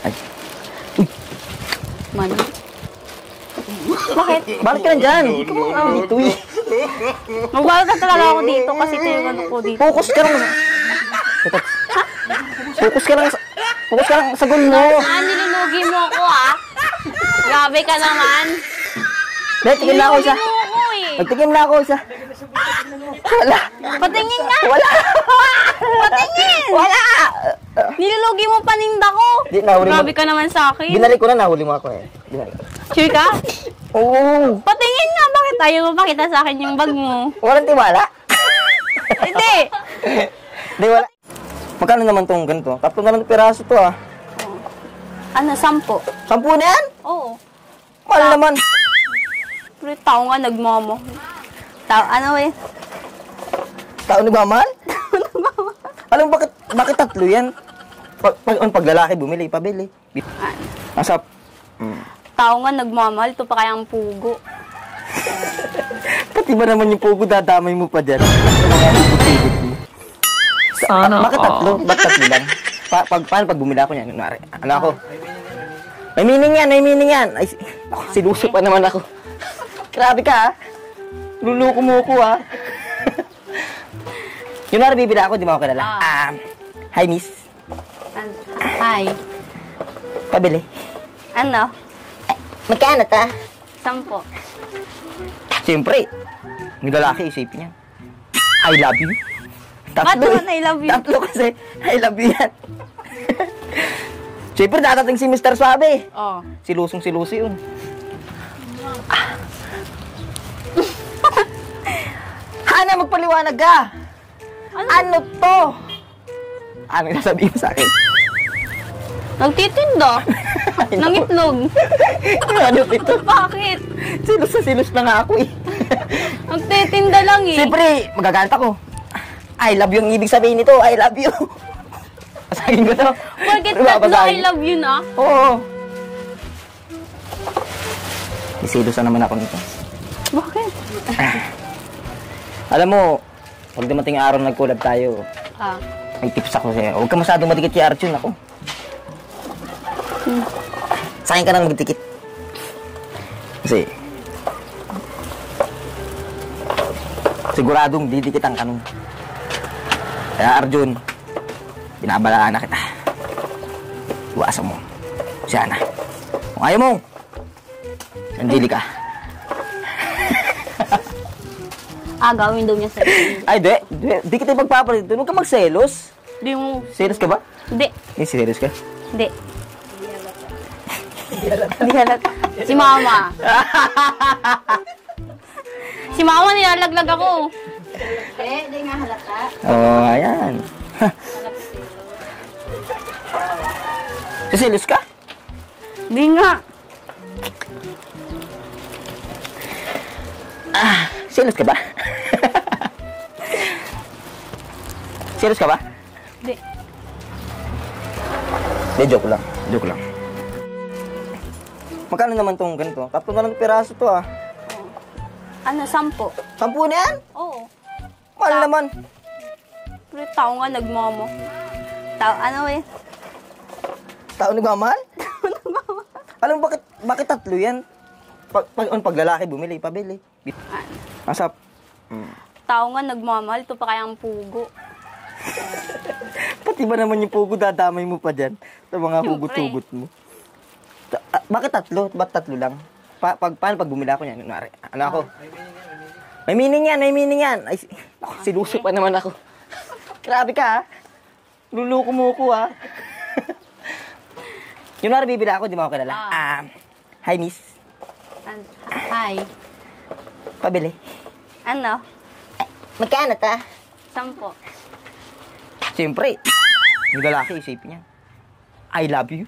Ay. Man. Bakit? Bakit ka nandyan? Ikaw mo dito eh. Magbagal ka talaga ako dito kasi ito yung ano ko dito. Focus ka lang. Focus ka lang sa... Focus ka lang sa goal mo. Ah, nililugi mo ako ah. Grabe ka naman. Hindi, tingin na ako isa. Nilulugi mo ako eh. Na ako isa. Wala. Patingin nga. Wala. Patingin. Wala. Nilulugi mo paninda ko. Di, nahuli mo. Grabe ka naman sa akin. Binalik ko na, nahuli mo ako eh. Binalik. Sure ka? Oo. Patingin nga. Bakit ayaw mo pakita sa akin yung bag mo? Walang tiwala. Hindi. Di, wala. Magkano naman tong ganito? Tatlo na lang piraso to ah. Ano, sampo? Sampu na yan? Oo. Mahal naman. Pero tao nga nagmamo. Tao, ano eh? Tao nagmamahal? Alam mo bakit, bakit tatlo yan? Pag, pag, pag lalaki bumili, pabili. Asap. Mm. Tao nga nagmamahal. Ito pa kayang pugo. Pati ba naman yung pugo dadamay mo pa dyan? Yung. Sana Bakit tatlo? Ba't tatlo lang? Pa, pag, paano pag bumili ako niyan? Kunwari, ano ako? May meaning yan, may meaning yan. Ay, si- ako, sinuso pa naman ako. Grabe ka ha. Luluko mo ko ha. Yun na bibili ako, di mo ako kilala. Ah. Um, hi miss. Hi. Pabili. Ano? Magkano ta? Sampo. Siyempre, yung lalaki isipin niya. I love you. Ba't Tatlo naman eh. I love you? Tatlo kasi, I love you yan. Siyempre, dadating si Mr. Suave. Oh. Si Lusong si Lucy yun. Hana, magpaliwanag ka! Ano, to? Ano yung sasabihin mo sa akin? Nagtitinda. ng itlog. ano ito? Bakit? Silos na silos na nga ako eh. Nagtitinda lang eh. Siyempre, magagalit ako. I love you ang ibig sabihin nito. I love you. Basahin ko to. Bakit Diba, tatlo? I love you na? Oo. Isilos na naman ako nito. Bakit? Alam mo, pag dumating araw na nagkulab tayo, Ah. may tips ako sa'yo. Huwag ka masyadong madikit kay Arjun ako. Sa akin ka nang magdikit. Kasi, siguradong didikitan ka nun. Kaya Arjun, binabalaan na kita. Iwasan mo. Sana. Kung ayaw mo, nandili ka. Ah, gawin daw niya sa Ay, di. Di, di kita magpapalit doon. Huwag ka magselos. Di mo. Selos ka ba? Hindi. Eh, serious ka? Hindi. Hindi halata. Si mama. si mama nilalaglag ako. Oo, oh, ayan. Selos ka? Di nga. Selos ka ba? Selos ka ba? Di. Hindi, joke lang. Joke lang. Magkano naman tong ganito? Tatlo na lang piraso to ah. Ano, sampo? Sampu na yan? Oo. Mahal naman. Pero tao nga nagmamo. Tao, ano eh? Tao nagmamahal? Alam mo bakit, bakit tatlo yan? Pag, pag, pag lalaki bumili, pabili. Asap. Tao nga nagmamahal. Ito pa kayang pugo. Pati ba naman yung pugo dadamay mo pa dyan? Sa mga hugot-hugot mo. Ah, bakit tatlo? Ba't tatlo lang? Pa, pag, paano pag bumili ako niyan? Kunwari, ano ako? May meaning yan, may meaning yan. Ay, si- ako, siluso pa naman ako. Grabe ka ha. Luluko mo ko ha. Yung nara bibili ako, di mo ako kilala. Ah, hi miss. An- Hi. Pabili. Ano? Magkano ta? Sampo. Siyempre, yung lalaki isipin niya. I love you.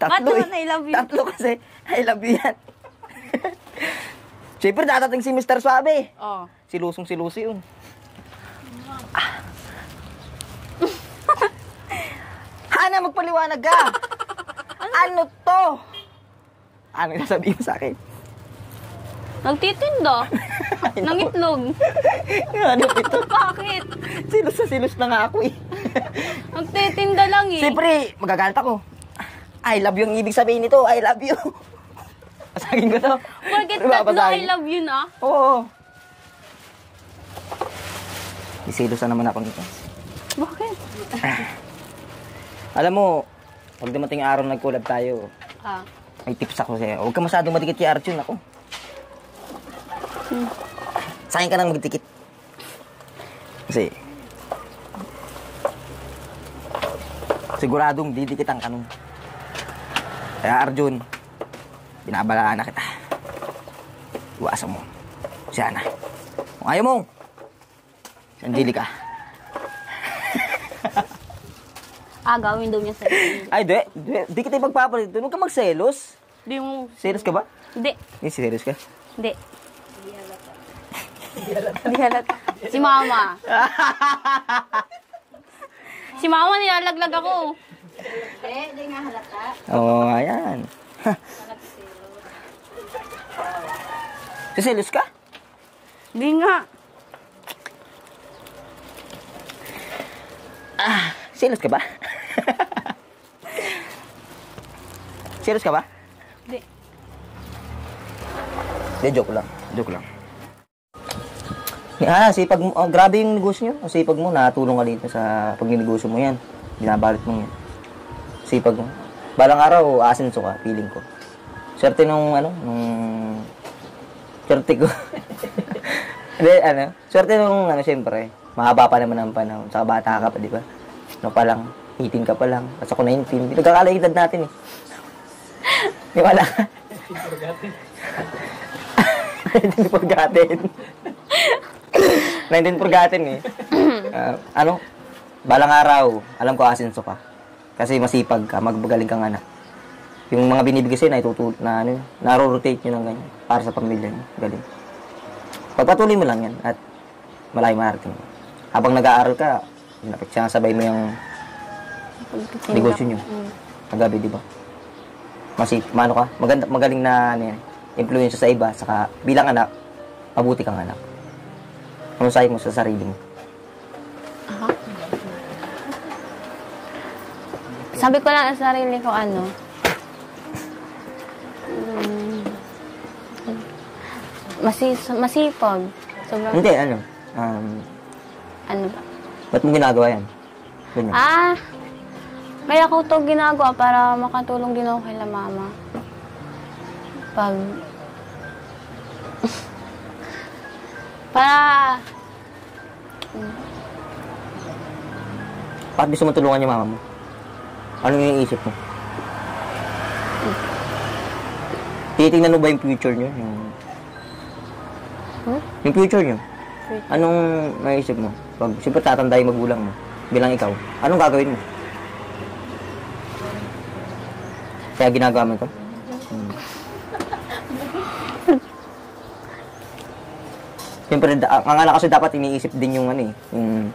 Ba't Tatlo naman eh. I love you? Tatlo kasi, I love you yan. Siyempre, dadating si Mr. Suave. Oh. Si Lusong si Lucy yun. Hana, magpaliwanag ka! ano to? Ano yung sasabihin mo sa akin? Nagtitinda. ng itlog. ano ito? Bakit? Silos na silos na nga ako eh. Nagtitinda lang eh. Siyempre, magagalit ako. I love you ang ibig sabihin nito. I love you. Pasagin ko to. Bakit Diba, tatlo? I love you na? Oo. Isilos na naman ako nito. Bakit? Alam mo, pag dumating araw na nagkulab tayo, Ah. may tips ako sa'yo. Huwag ka masyadong madikit kay Arjun ako. Sa akin ka nang magtikit. Kasi, siguradong didikitan ka nun. Kaya Arjun, binabalaan na kita. Iwasan mo. Sana. Kung ayaw mo, sandili ka. Ah, gawin daw niya sa Ay, di. Di, di kita magpapalit. Huwag ka magselos. Hindi mo, Serious ka ba? hindi, Hindi, serious ka? hindi. Hindi halata. Si mama. si mama nilalaglag ako. Oo, oh, ayan. Siselos ka? Hindi nga. Selos ka ba? Serious ka ba? Hindi. Hindi, joke lang. Joke lang. Ah, sipag mo. Oh, grabe yung negosyo nyo. Sipag mo, natulong ka dito sa pagninegosyo mo yan. Binabalot mo yan. Sipag mo. Balang araw, asinso ka, feeling ko. Swerte nung, ano, nung... Swerte ko. Hindi, ano, swerte nung, ano, siyempre, mahaba pa naman ang panahon. Saka bata ka pa, di ba? No pa lang, 18 ka pa lang. Tapos ako 19. Nagkakala edad natin eh. Di wala. 19 forgotten. 19 forgotten eh. Ah, ano? Balang araw, alam ko asinso ka. Kasi masipag ka, magagaling kang anak. Yung mga binibigay sa'yo na itutul na ano, naro-rotate nyo ng ganyan para sa pamilya nyo. Galing. Pagpatuloy mo lang yan at malayo marating mo. Habang nag-aaral ka, sabay mo yung negosyo nyo. Kagabi, di ba? Masip, mano ka, maganda, magaling na ano yan, influence sa iba, saka bilang anak, mabuti kang anak. Ano sayo mo sa sarili mo? Sabi ko lang sa sarili ko, ano, mm, masi, masipag. Sobrang, Hindi, ano, um, ano ba? ba't mo ginagawa yan? Ganyan. Ah, kaya ko to ginagawa para makatulong din ako kay la mama. Pag... para... Bakit gusto mo tulungan yung mama mo? Ano yung iniisip mo? Titingnan mo ba yung future nyo? Yung, Hmm? yung future nyo? Future. Anong naisip mo? Pag, siyempre tatanda yung magulang mo. Bilang ikaw. Anong gagawin mo? Kaya ginagawa mo ito? Hmm. Siyempre, ang anak kasi dapat iniisip din yung ano eh, yung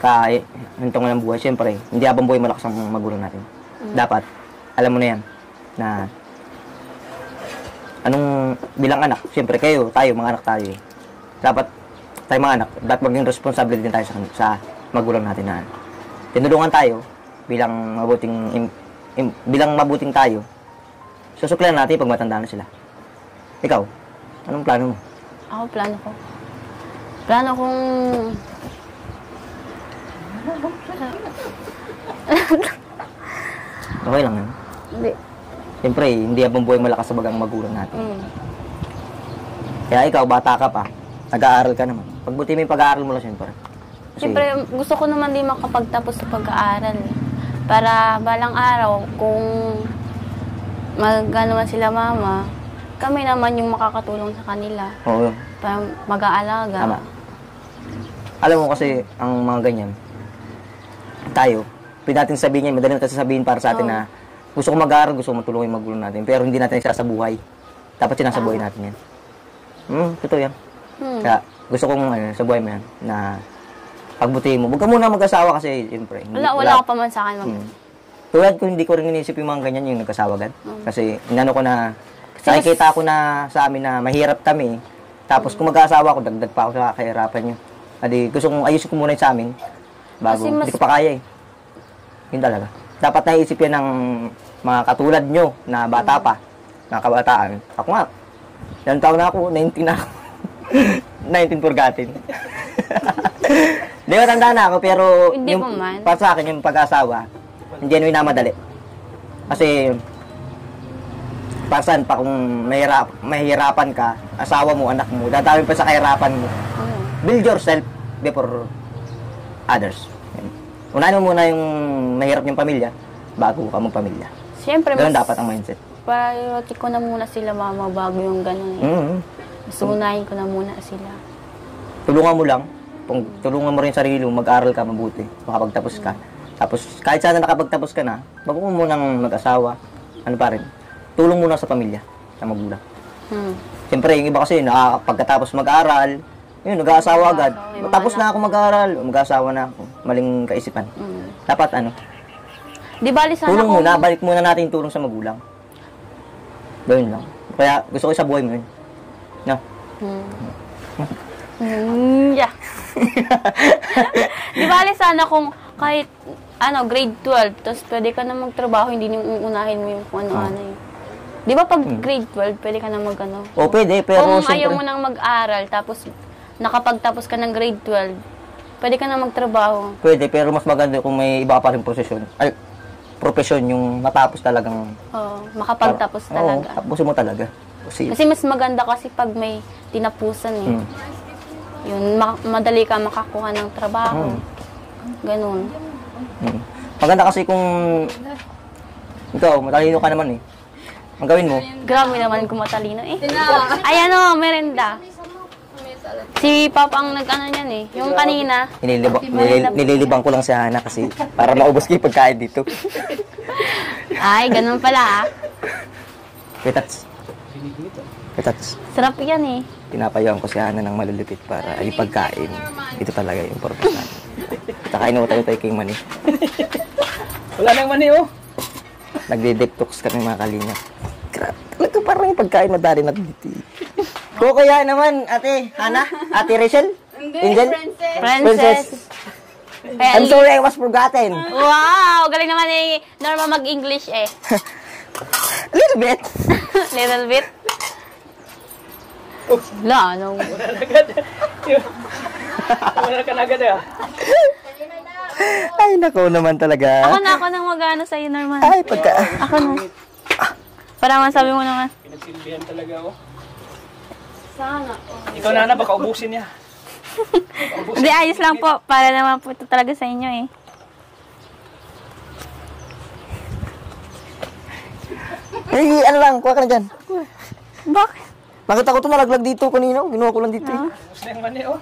kaya, hintong ng buhay. Siyempre, hindi habang buhay malakas ang magulang natin. Dapat, alam mo na yan, na anong bilang anak, siyempre kayo, tayo, mga anak tayo eh. Dapat, tayo mga anak, dapat maging responsable din tayo sa, sa magulang natin na tinulungan tayo bilang mabuting im- im- bilang mabuting tayo. Susuklan natin pag matanda na sila. Ikaw, anong plano mo? Ako, plano ko. Plano kong... Okay lang yan. Hindi. Siyempre, hindi habang buhay malakas sa bagang magulang natin. Mm. Kaya ikaw, bata ka pa, nag-aaral ka naman. Pagbuti mo yung pag-aaral mo lang, siyempre. Kasi, Siyempre, gusto ko naman din makapagtapos sa pag-aaral. Eh. Para balang araw, kung magano man sila mama, kami naman yung makakatulong sa kanila. oo, Para mag-aalaga. tama. Alam mo kasi, ang mga ganyan, tayo, pwede natin sabihin yan, madali natin sasabihin para sa atin Oo. na gusto ko mag-aaral, gusto ko matulungan yung magulang natin, pero hindi natin isa sa buhay. Dapat sinasa buhay natin yan. Hmm, totoo yan. Hmm. Kaya gusto kong ano, sa buhay mo yan, na pagbutihin mo. Huwag ka muna mag-asawa kasi, siyempre. hindi- Wala, wala ka pa man sa akin. Mag- Hmm. Tulad ko, hindi ko rin inisip yung mga ganyan yung nagkasawa agad. Kasi, inano ko na, nakikita ko na sa amin na mahirap kami. Tapos, kung mag-asawa ko, dagdag pa ako sa kahirapan nyo. Adi, gusto kong ayusin ko muna yung sa amin. Bago, Kasi mas- hindi ko pa kaya eh. Yun talaga. Dapat naisip yan ng mga katulad nyo na bata pa, na kabataan. Ako nga, ilang taon na ako, 19 na ako. 19 forgotten. Hindi, matanda na ako, pero Hindi yung, man. para sa akin, yung pag-asawa, hindi yan minamadali. Kasi, para saan pa kung mahirap, mahirapan ka, asawa mo, anak mo, dadami pa sa kahirapan mo. Mm. Build yourself before others. Unahin mo muna yung mahirap yung pamilya bago ka magpamilya. Siyempre, Ganun mas dapat ang mindset. priority ko na muna sila mama bago yung ganun. Eh. Mm. Mas unahin ko na muna sila. Tulungan mo lang. Kung tulungan mo rin sarili mo, mag-aral ka mabuti, makapagtapos ka. Tapos kahit sana nakapagtapos ka na, wag mo munang mag-asawa. Ano pa rin? Tulong muna sa pamilya, sa magulang. Hmm. Siyempre, yung iba kasi, nakapagkatapos mag-aral, yun, nag-aasawa agad. Tapos na ako mag-aaral, mag-aasawa na ako. Maling kaisipan. Mm. Dapat ano, Di bali sana tulong kung... muna, balik muna natin yung tulong sa magulang. Gawin lang. Kaya gusto ko sa buhay mo yun. No? Hmm. Hmm, yeah. Di bali sana kung kahit ano, grade 12, tapos pwede ka na magtrabaho, hindi yung uunahin mo yung kung ano-ano eh. Di ba pag grade 12, pwede ka na mag ano? O pwede, pero kung siyempre, ayaw mo nang mag-aral, tapos nakapagtapos ka ng grade 12, pwede ka na magtrabaho. pwede, pero mas maganda kung may iba pa rin profesyon. Ay, profesyon yung matapos talagang Oo, makapagtapos talaga. Oo, tapusin mo talaga. Kasi, Kasi mas maganda kasi pag may tinapusan eh. Mm. Yun, ma- madali ka makakuha ng trabaho. Mm. Ganun. mm. maganda kasi kung ikaw, matalino ka naman eh. Ang gawin mo, Grabe naman kung matalino eh. Ay ano, merenda. Si Papa ang nag-ano niyan eh. Yung kanina. nililibang, nilil- nililibang ko lang si Hana kasi para maubos ko yung pagkain dito. Ay, ganun pala ah. Kitats. Kitats. Sarap yan eh. Pinapayaan ko si Hana ng malulupit para yung pagkain. Ito talaga yung purpose natin. Saka inutay-utay ko yung mani. Wala nang mani oh. Nagde-detox kami mga kalinga. Grabe. Talaga parang pagkain madali na dito. Ko kaya naman, ate, Hana, ate Rachel, Angel, Princess. Kaya, I'm sorry I was forgotten. Wow! Galing naman ni Norma mag-English eh. A little bit. Little bit. Wala, ano. Wala ka na agad ah. Ay, nako naman talaga. Ako na ako nang mag-ano sa'yo, Norman. Ay, pagka... Ako na. Para man sabi mo naman. Pinagsilbihan talaga ako. Sana. Ikaw na baka ubusin niya. Hindi, ayos lang po. Para naman po ito talaga sa inyo eh. Ay, ano lang, kuha ka na dyan. Bakit? Nakita ko ito nalaglag dito kanina. Ginawa ko lang dito eh. Ubus na yung mani oh.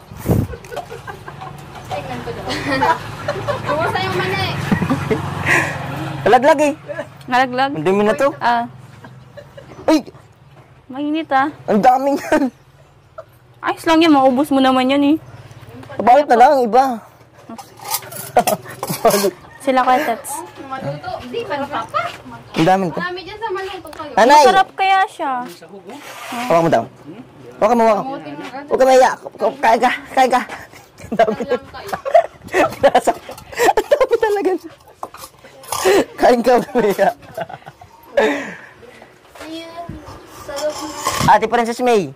Nalaglag eh. Nalaglag? Ang dumi na to. Ah, Ay, mainit ah. ang daming yan. Ayos lang yan, maubos mo naman yan eh. Bakit na lang ang iba? Sila kwetats. Ang daming to. Kami dyan sa maluto kayo. Nanay, Masarap kaya siya. hawa mo daw. Huwag ka mo, huwag ka. Huwag ka maya. Kain ka, kain ka. Ang dami na. Nasa. Ang dami talaga. Kain ka, huwag ka maya. Ate Princess May.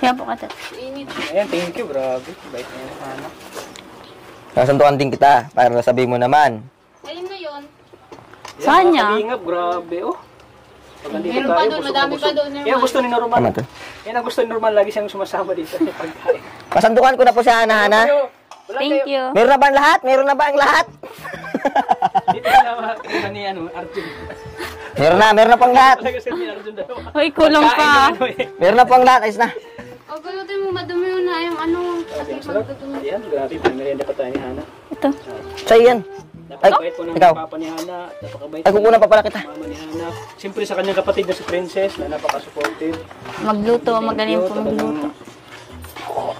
Kaya po kwetats. Ayan, thank you. Grabe. Bait na yung anak. Nasantuan din kita para sabihin mo naman. Ayun na yun. Saan niya? Kalingap, grabe oh. Pag nandito Meron pa tayo, doon, busog na madami pa busog. doon, Yan ang gusto ni Norman. Tama to. Yan ang gusto ni Norman. Lagi siyang sumasama dito sa pagkain. Ko na po si Hana, Hana. Kayo, wala Thank you. Meron na ba ang lahat? Meron na ba ang lahat? Dito na makakita ni ano, Arjun. meron na, meron na pang lahat. Hoy, kulang pa. eh. Meron na pang lahat. Ayos na. O, galutin mo, madumi yun na yung ano. Kasi magdudumi. Ayan, grabe. Pangmerienda pa tayo ni Hana. Ito. Sa'yo yan. Napakabait po ng ikaw. papa ni Hana. Napakabait Ay, kukunan pa pala kita. mama ni Hana. Siyempre sa kanyang kapatid na si Princess na napaka-supportive. Magluto, magaling po magluto.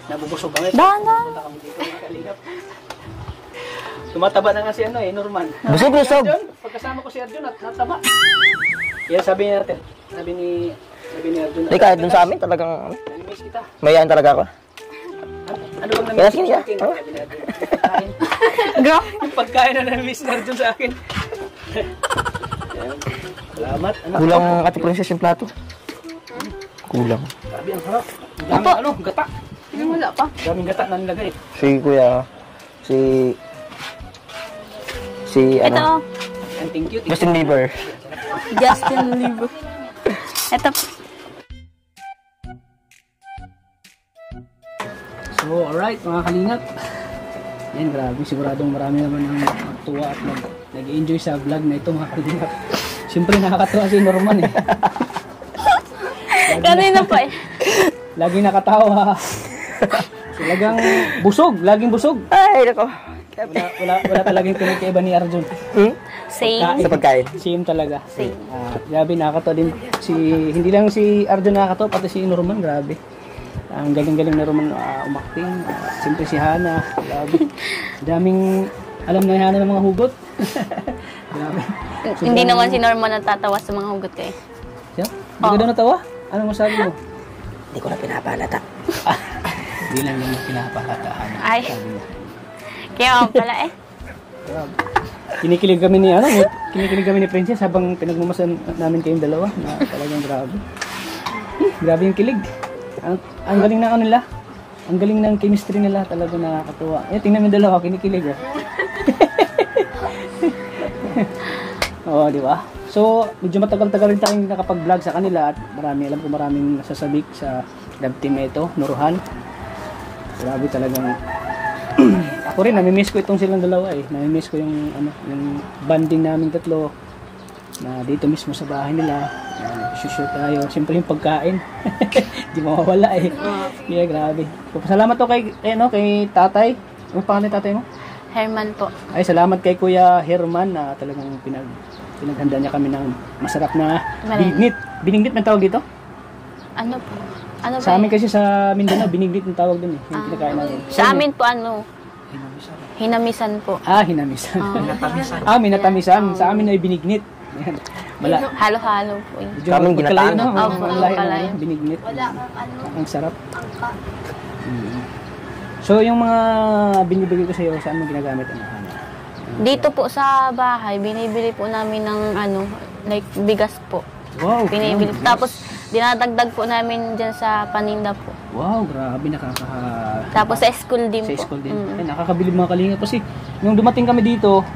Nabubusog kami. Kalingap. Tumataba na nga si ano eh, Norman. Busog, busog. Pagkasama ko si Arjun at nataba. Yan sabi niya natin. Sabi ni sabi ni Arjun. Hindi kahit dun sa amin talagang ano, Namimiss kita. mayaan talaga ako. Ano, ano bang Kaya namimiss sige sa akin? Oh. Sabi ni Arjun. Pagkain. Yung pagkain na namimiss ni Arjun sa akin. Salamat. Ano? Kulang ate princess yung plato. Kulang. Grabe ang harap. Ang daming ano, gata. Wala pa. Daming gata na nilagay. Si kuya, si Si, Ito, ano, oh, And thank you. Justin Bieber. Justin Bieber. Ito, So, alright mga kalingap. Yan, grabe. Siguradong marami naman ang matuwa at nag, nag-enjoy sa vlog na ito mga kalingap. Siyempre nakakatuwa si Norman eh. kanina pa eh. Laging nakatawa. Talagang busog. Laging busog. Ay, nako. Wala, wala, wala talagang pinagkaiba ni Arjun. Hmm? Same. Sa pagkain. Same talaga. Same. Ah, grabe nakakatawa din si hindi lang si Arjun nakakatawa pati si Norman grabe. Ang galing-galing na Norman ah, umakting. Ah, Siyempre si Hana, grabe. Daming alam na ni Hana ng mga hugot. grabe. Hindi naman si Norman natatawa sa mga hugot ko eh. Siya? Hindi ka daw natawa? Ano masabi mo? Hindi ko na pinapalata. Hindi lang yung pinapakata Hana. Ay. Kaya pala eh. Kinikilig kami ni ano, kinikilig kami ni Princess habang pinagmamasan namin kayong dalawa na talagang grabe. Hmm, grabe yung kilig. Ang, ang galing na ano nila. Ang galing ng chemistry nila talaga nakakatuwa. Eh, tingnan mo dalawa, kinikilig oh. Oo, di ba? So, medyo matagal-tagal rin tayong nakapag-vlog sa kanila at marami, alam ko maraming nasasabik sa love team ito, Nuruhan. Grabe talagang ako rin, namimiss ko itong silang dalawa eh. Namimiss ko yung, ano, yung banding namin tatlo na dito mismo sa bahay nila. Nag-shoot tayo. Siyempre yung pagkain. Di mawawala eh. Yeah, grabe. Salamat to kay, eh, no, kay tatay. Ano pangalan ng tatay mo? Herman po. Ay, salamat kay Kuya Herman na talagang pinag pinaghanda niya kami ng masarap na Maraming. binignit. Binignit ang tawag dito? Ano po? Ano ba Sa amin yun? kasi sa Mindanao, binignit ang tawag dun eh. Yung kinakain natin. Sa amin po ano? Hinamisan po. Ah, hinamisan. ah, minatamisan. Sa amin ay binignit. Yan. Wala. Halo-halo po yun. Medyo Kami magkalayo, ginataan. no? Opo, Ang layo magkalayo. ng binignit. Ang sarap. Mm. So, yung mga binibigay ko sa iyo, saan mo ginagamit ang hana? Dito po sa bahay, binibili po namin ng ano, like bigas po. Wow, Binibili. wow, Tapos dinadagdag po namin dyan sa paninda po. Wow, grabe, nakaka... Tapos sa school din sa po. school din. Mm. Ay, nakakabilib mga kalinga. Kasi, nung dumating kami dito,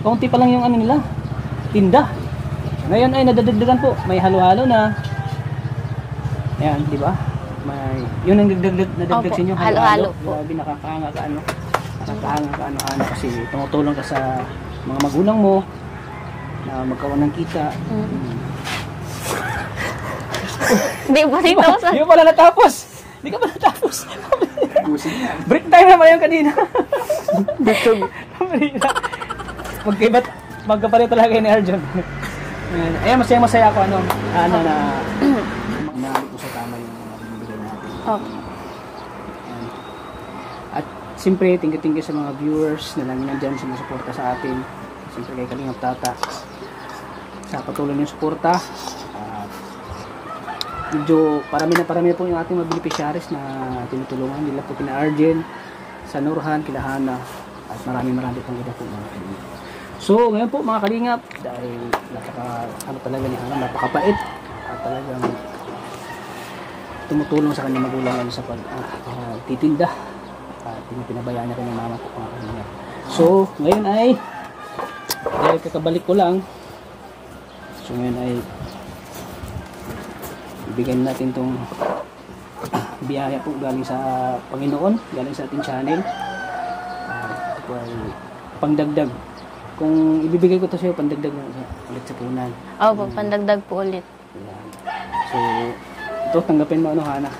kaunti pa lang yung ano nila, tinda. Ngayon ay nadadagdagan po. May halo-halo na. Ayan, di ba? May, yun ang dagdag, nadagdag Opo, sa inyo. halo-halo po. Grabe, nakakahanga ka ano. Nakakahanga ka ano, ano kasi tumutulong ka sa mga magulang mo na magkawan ng kita. Mm. Hindi po dito sa... Hindi pa pala natapos. Hindi ka pa natapos. Break time naman yan kanina. Busog. Magkaiba, magkapareho talaga yun ni Arjun. Ayan, Ayan, masaya masaya ako ano, ano na na ko sa tama yung mga binibigay natin. Opo. Ayan. At siyempre, thank you, thank you sa mga viewers na lang nandyan sumusuporta sa atin. Siyempre kay Kalingap Tata. Sa patuloy ng suporta. Medyo parami na parami po yung ating mga beneficiaries na tinutulungan nila po kina Arjen, sa Nurhan, kila Hana, at marami marami pang iba po mga kalingap. So, ngayon po mga kalingap, dahil napaka, ano talaga ni Hana, napakapait at talagang tumutulong sa kanyang magulang sa pag ah, titinda at pinapinabayaan niya kanyang mama ko mga kalingap. So, ngayon ay dahil kakabalik ko lang so ngayon ay ibigyan natin tong biyaya po galing sa Panginoon, galing sa ating channel. Ah, ito po ay pangdagdag. Kung ibibigay ko to sa iyo, pandagdag sa, ulit sa punan. Opo, pandagdag po ulit. So, ito, tanggapin mo ano, Hana.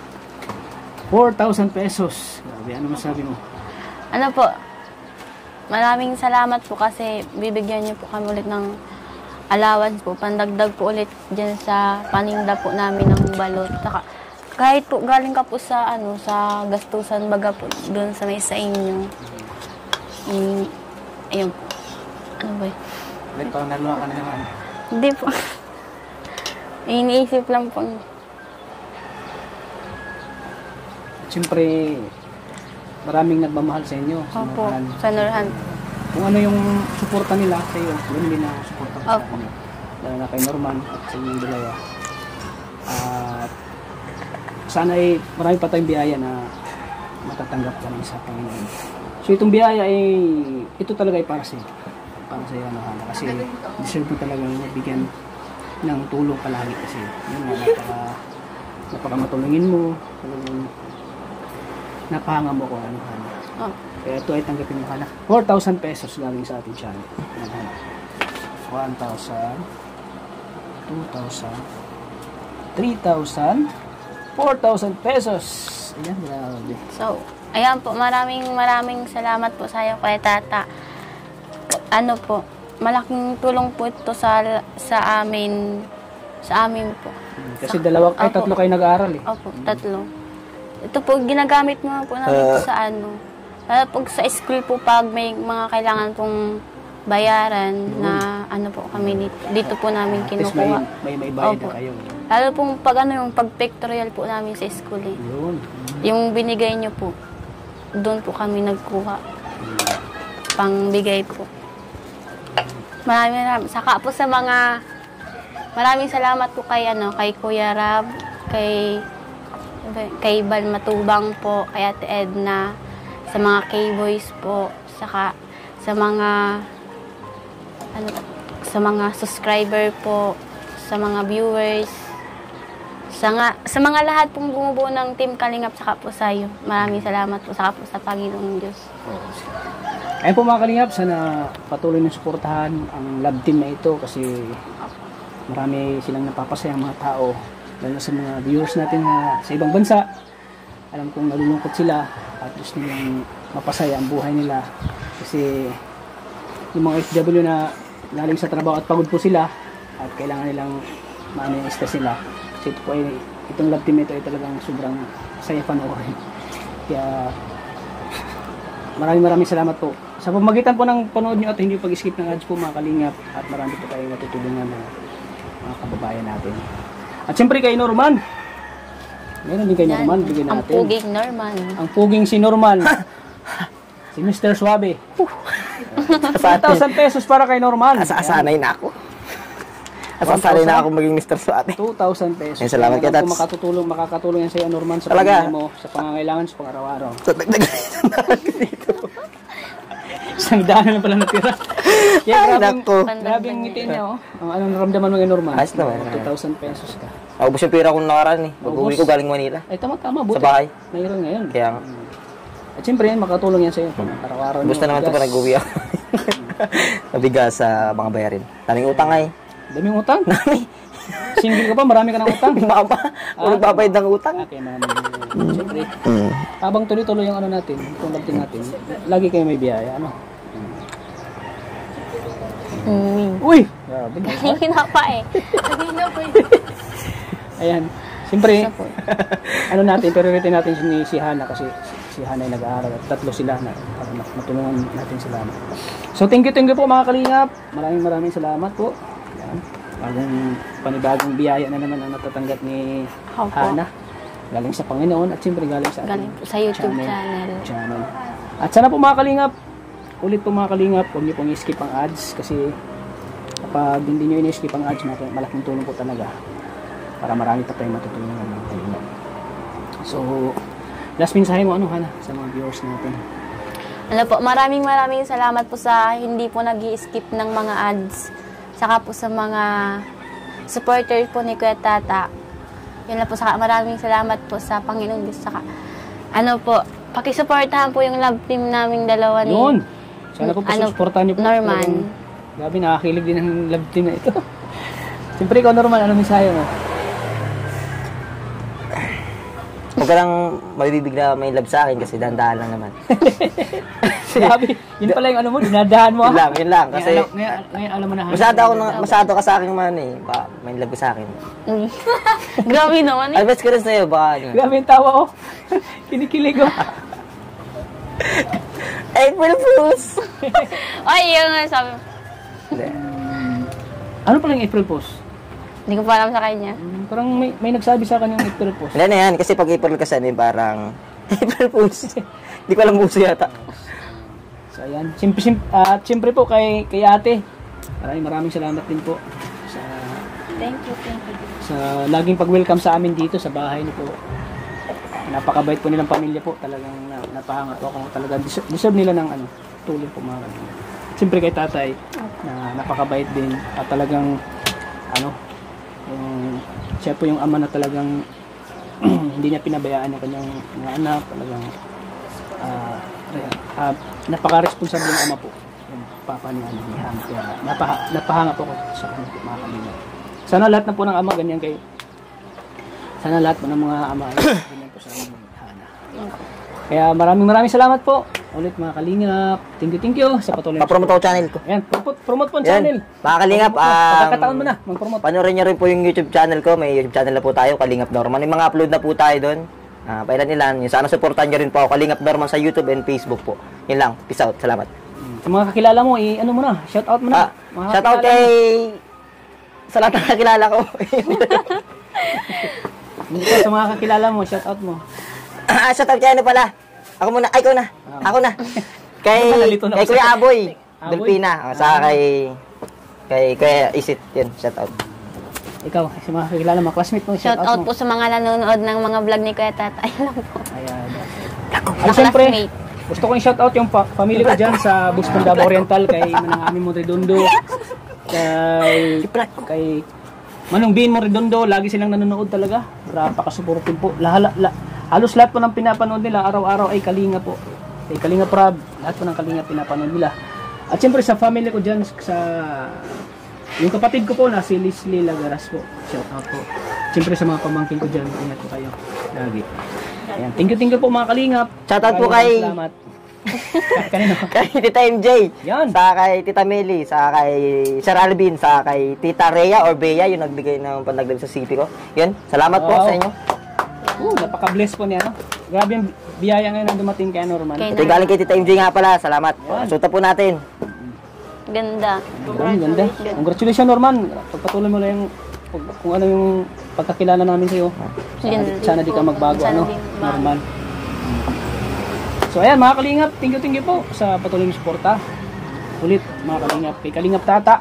4,000 pesos. Grabe, ano masabi mo? Ano po, maraming salamat po kasi bibigyan niyo po kami ulit ng allowance po. Pandagdag po ulit dyan sa paninda po namin ng balot. Saka, kahit po galing ka po sa ano sa gastusan baga po doon sa may sa inyo. Mm, ayun po. Ano ba yun? Parang naluha ka na naman. Hindi po. Iniisip lang po. Siyempre, maraming nagmamahal sa inyo. sa Opo, Nurhan. sa Nurhan. Kung ano yung suporta nila sa iyo, yun din ang suporta ko sa Opo. kanila. Lalo na kay Norman at sa inyong dalawa. At sana ay marami pa tayong biyaya na matatanggap ka ng sa Panginoon. So itong biyaya ay, ito talaga ay para sa iyo. para sa iyo, ano, Hana. Kasi deserve mo talagang mabigyan ng tulong palagi kasi yun nga, napaka, napaka matulungin mo, napahanga mo ko, ano, Hana. Oh. Kaya ito ay tanggapin mo, Hana. 4,000 pesos galing sa ating channel. Yan, Hana. 1,000, 2,000, 3,000, 4,000 pesos. Ayan, grabe. So, ayan po, maraming maraming salamat po sa iyo, Kuya Tata. Ano po, malaking tulong po ito sa sa amin, sa amin po. Kasi dalawa, ay Opo. tatlo kayo nag-aaral eh. Opo, tatlo. Ito po, ginagamit mo po namin po sa ano. Lalo po sa school po pag may mga kailangan pong bayaran na ano po kami dito, dito po namin least may, kinukuha. may, may bayad Opo. na kayo. Lalo pong pag ano yung pag pictorial po namin sa school eh. Yun. Yung binigay niyo po, doon po kami nagkuha. Pangbigay po. Maraming maraming. Saka po sa mga, maraming salamat po kay, ano, kay Kuya Rab, kay, kay Bal Matubang po, kay Ate Edna, sa mga K-Boys po, saka sa mga, ano, sa mga subscriber po, sa mga viewers, sa, nga, sa mga lahat pong bumubuo ng Team Kalingap saka po sa iyo. Maraming salamat po saka po sa Panginoong Diyos. Ayun po mga kalingap, sana patuloy na suportahan ang love team na ito kasi marami silang napapasayang mga tao lalo sa mga viewers natin na sa ibang bansa alam kong nalulungkot sila at gusto nilang mapasaya ang buhay nila kasi yung mga FW na galing sa trabaho at pagod po sila at kailangan nilang maano yung stress nila kasi ito po ay itong love team ito ay talagang sobrang saya panoorin kaya Maraming maraming salamat po. Sa pamagitan po ng panood nyo at hindi pag-skip ng ads po mga kalingap at marami po tayong matutulungan ng mga kababayan natin. At siyempre kay Norman. Meron din kay Norman, bigyan ang natin. puging Norman. Ang puging si Norman. si Mr. Suabe. Sa 2,000 pesos para kay Norman. Asa-asanay na ako. Asasanay na ako maging Mr. Suate. 2,000 pesos. Ay, salamat Kaya kay kung Tats. makatutulong, makakatulong yan sa iyo Norman sa Talaga? mo, sa pangangailangan sa pang-araw-araw. So, dagdag dito. Isang daan na pala natira. Kaya Ay, grabe ang ngiti niya, oh. Ang anong naramdaman mo kay Norman? Ayos naman. Oh, 2,000 pesos ka. Naubos yung pera ko nakaraan eh. Pag-uwi ko galing Manila. Ay, tama-tama. Buti. Sa bahay. Mayroon ngayon. Kaya nga. At siyempre yan, makatulong yan sa iyo. Araw-araw Gusto naman ito pa nag-uwi ako. Nabigas sa mga bayarin. Daming utang nga eh. Daming utang? Single ka pa, marami ka ng utang. Baka pa, kung nagbabayad ng utang. Okay, marami. Siyempre, Mm. habang tuloy-tuloy yung ano natin, itong lagtin natin, lagi kayo may biyaya, ano? Mm. Uy! Grabe na. Kanina pa eh. Ayan. Siyempre, ano natin, priority natin si, si Hana kasi si, si Hana ay nag-aaral at tatlo sila na para mat- matulungan natin sila. So thank you, thank you po mga kalingap. Maraming maraming salamat po. Yan. Bagong panibagong biyaya na naman ang natatanggap ni Opo. Hana. Galing sa Panginoon at siyempre galing sa Galing sa YouTube channel. channel. At sana po mga kalingap, ulit po mga kalingap, huwag niyo pong i-skip ang ads kasi kapag hindi niyo in-skip ang ads, malaking, malaking tulong po talaga para marami pa tayong matutulungan ng mga. So, last mensahe mo ano Hana sa mga viewers natin? Ano po, maraming maraming salamat po sa hindi po nag skip ng mga ads. Saka po sa mga supporter po ni Kuya Tata. Yun lang po, saka maraming salamat po sa Panginoon Diyos. Saka, ano po, pakisuportahan po yung love team naming dalawa ni Yun! Sana po po Ano, supportahan niyo po. Norman. Grabe, nakakilig din ang love team na ito. Siyempre ikaw Norman, ano mensahe mo? Huwag ka lang mabibig na may love sa akin kasi dahan-dahan lang naman. Grabe, yun pala yung ano mo, dinadahan mo. Yun lang, yun lang. Kasi ngayon, ngayon, ngayon, alam mo na masyado, ako, na- masyado ka sa akin man eh. Baka may love ka sa akin. Mm. Grabe naman eh. Ay, best ko rin sa'yo, baka ano. Grabe yung tawa ko. Kinikilig ko. April Fools! Ay, yun nga sabi mo. Hindi. Ano pala yung April Post? Hindi ko pa alam sa kanya. Hmm, Parang may, may nagsabi sa akin yung April Post. Hindi na yan, kasi pag April kasi ano, parang April Fools. Hindi ko alam uso yata. So ayan, simple, simple, at siyempre po kay, kay ate, maraming maraming salamat din po sa Thank you, thank you. sa laging pag-welcome sa amin dito sa bahay niyo po. Napakabait po nilang pamilya po, talagang na, napahanga po ako talaga. Deserve, deserve nila ng ano, tulong po mga kanila. siyempre kay tatay na napakabait din at talagang ano yung siya po yung ama na talagang hindi niya pinabayaan yung kanyang mga anak talagang ah ah, napaka-responsable ng ama po. Yung papa ni ano ni kaya napaha, napahanga po ko sa kanya po, mga kalingap sana lahat na po ng ama ganyan kay sana lahat po ng mga ama ganyan po sa Hana. Kaya maraming maraming salamat po ulit mga kalingap thank you thank you sa patuloy na Pa-promote ako channel ko. Ayan, promote, promote po ang Yan. channel. Mga kalingap, um, Pagkakataon mo na, mag-promote. Panoorin nyo rin po yung YouTube channel ko. May YouTube channel na po tayo, Kalingap Norman. May mga upload na po tayo doon. Ah, pailan ilan. Yung sana supportan nyo rin po ako, Kalingap Norman sa YouTube and Facebook po. Yun lang. Peace out. Salamat. Sa mga kakilala mo, i ano mo na, shout out mo na. Ah, Mga shout out kakilala kay... Sa lahat ng nakilala ko. mo. Sa mga kakilala mo, shout out mo. ah, shout out kay ano pala. Ako muna. Ay, ikaw na. Ako na. Kay, Nalito na kay ako Kuya Aboy. Aboy? Delpina. Ah, sa kay... Kay Kuya Isit. Yun, shout out. Ikaw, sa mga kakilala mo, classmate mo, shout, Shout out mo. po sa mga nanonood ng mga vlog ni Kuya Tatay lang po. Ayan. Na At siyempre, gusto ko yung shout out yung pa- family ko dyan sa Buston Davao Oriental, kay Manang Amin Redondo, kay, kay Manong Bin Redondo, lagi silang nanonood talaga. Napaka-supportive po. Lahala, la, halos lahat po ng pinapanood nila, araw-araw ay Kalinga po. Kay Kalinga Prab, lahat po ng Kalinga pinapanood nila. At siyempre sa family ko dyan, sa yung kapatid ko po na si Leslie Lagaras po. Shout out po. Siyempre sa mga pamangkin ko dyan, ingat po kayo. Lagi. Ayan. Thank you, thank you po mga kalingap. Shout out po kay- Salamat. Kanino? kay Tita MJ, Yan. sa kay Tita Meli, sa kay Sir Alvin, sa kay Tita Rhea or Bea, yung nagbigay ng pandagdag sa CP ko. Yun, salamat po Wow. sa inyo. Uh, napaka-bless po niya, no? Grabe yung biyaya ngayon na dumating kay Norman. Kay Ito galing kay Tita MJ nga pala, salamat. Yan. Suta po natin. Ganda. Ang ganda. Congratulations, Norman. Pagpatuloy mo lang yung kung, ano yung pagkakilala namin sa'yo. Sana, Yan sana di ka po. magbago, Sana ano? Norman. So ayan, mga kalingap, thank you, thank you po sa patuloy ng suporta. Ulit, mga kalingap, kay Kalingap Tata.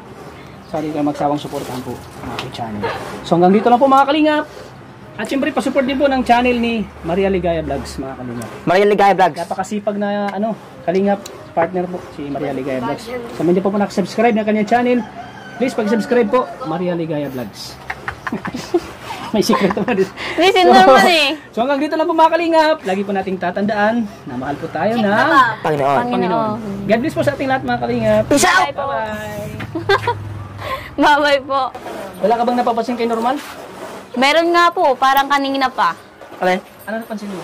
Di kayo magsawang suportahan po ang aking channel. So hanggang dito lang po mga kalingap. At syempre, pasupport din po ng channel ni Maria Ligaya Vlogs, mga kalingap. Maria Ligaya Vlogs. Napakasipag na ano, kalingap partner po si Maria Ligaya Vlogs. Sa mga hindi po po nakasubscribe ng kanyang channel, please pag-subscribe po, Maria Ligaya Vlogs. May secret naman din. Hindi, si Norman eh. So hanggang dito lang po mga kalingap. Lagi po nating tatandaan na mahal po tayo na Panginoon. Panginoon. God bless po sa ating lahat mga kalingap. Peace out! Bye-bye. Bye-bye po. Wala ka bang napapansin kay Norman? Meron nga po, parang kanina pa. Alin? Ano napansin mo?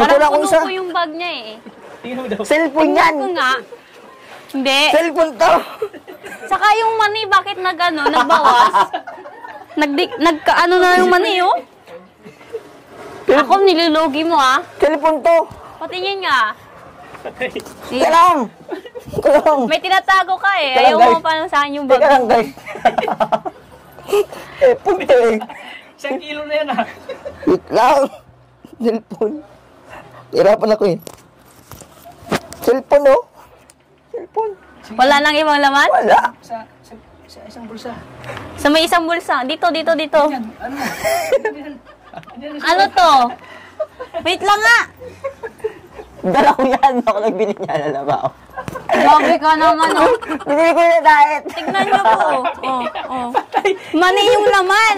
Parang puno po yung bag niya eh. Mo daw. Cellphone yan! Ko nga. Hindi. Cellphone to! Saka yung mani, bakit nag ano, nagbawas? Nagdik, nagka ano na yung mani oh? Ako, nililogi mo ah. Cellphone to! Patingin nga. Teka lang! Teka lang! May tinatago ka eh. Teka lang, Ayaw mo guys. pa sa akin yung Teka bag lang mo. guys! eh, punta eh! Isang kilo na yan ah. Wait lang! Cellphone. Hirapan ako eh. Cellphone oh! Cellphone. Wala nang ibang laman? Wala! Sa, sa, sa isang bulsa. Sa may isang bulsa. Dito, dito, dito. Ano? Ano to? Wait lang nga. Dala ko yan. Ako nagbili niya. Alam ba ako? Grabe ka naman oh. Binili ko yung diet. Tignan niyo po. Oh, oh. Mani yung laman.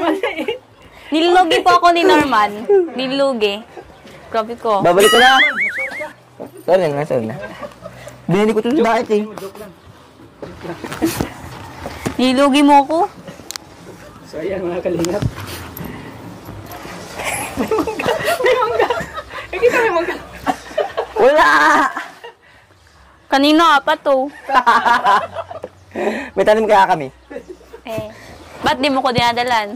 Nilugi po ako ni Norman. Nilugi. Grabe ko. Babalik ko na. Sorry na, sorry na. Binili ko ito sa diet eh. Nilugi mo ko. So ayan mga kalingap. Wala! Kanina apat to. May tanim kaya kami. Eh. Ba't di mo ko dinadalan?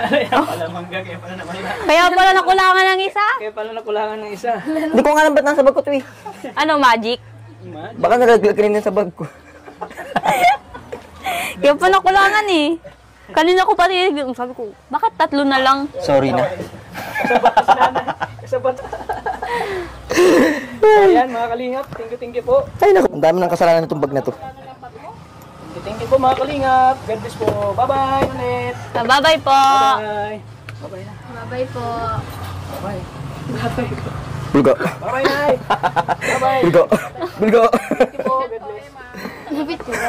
Kaya pala mangga, kaya pala. Kaya nakulangan ng isa. Kaya pala nakulangan ng isa. Hindi ko nga alam ba't nasa bag ko ito eh. Ano, magic? Baka nalaglag ka rin sa bag ko. Kaya pa nakulangan eh. Kanina ko pati, sabi ko, bakit tatlo na lang? Sorry na. Kasabat. Ayan mga kalingap, thank you, thank you po. Ay naku, ang dami ng kasalanan itong bag na to. Thank you, thank you po mga kalingap. God bless po. Bye-bye ulit. Ah, Bye-bye po. Bye. Bye-bye na. Bye-bye po. Bye. Bye-bye. Bulgo. Bye-bye, Nay! Bye-bye! Bulgo. Bulgo. Lupit ko ba?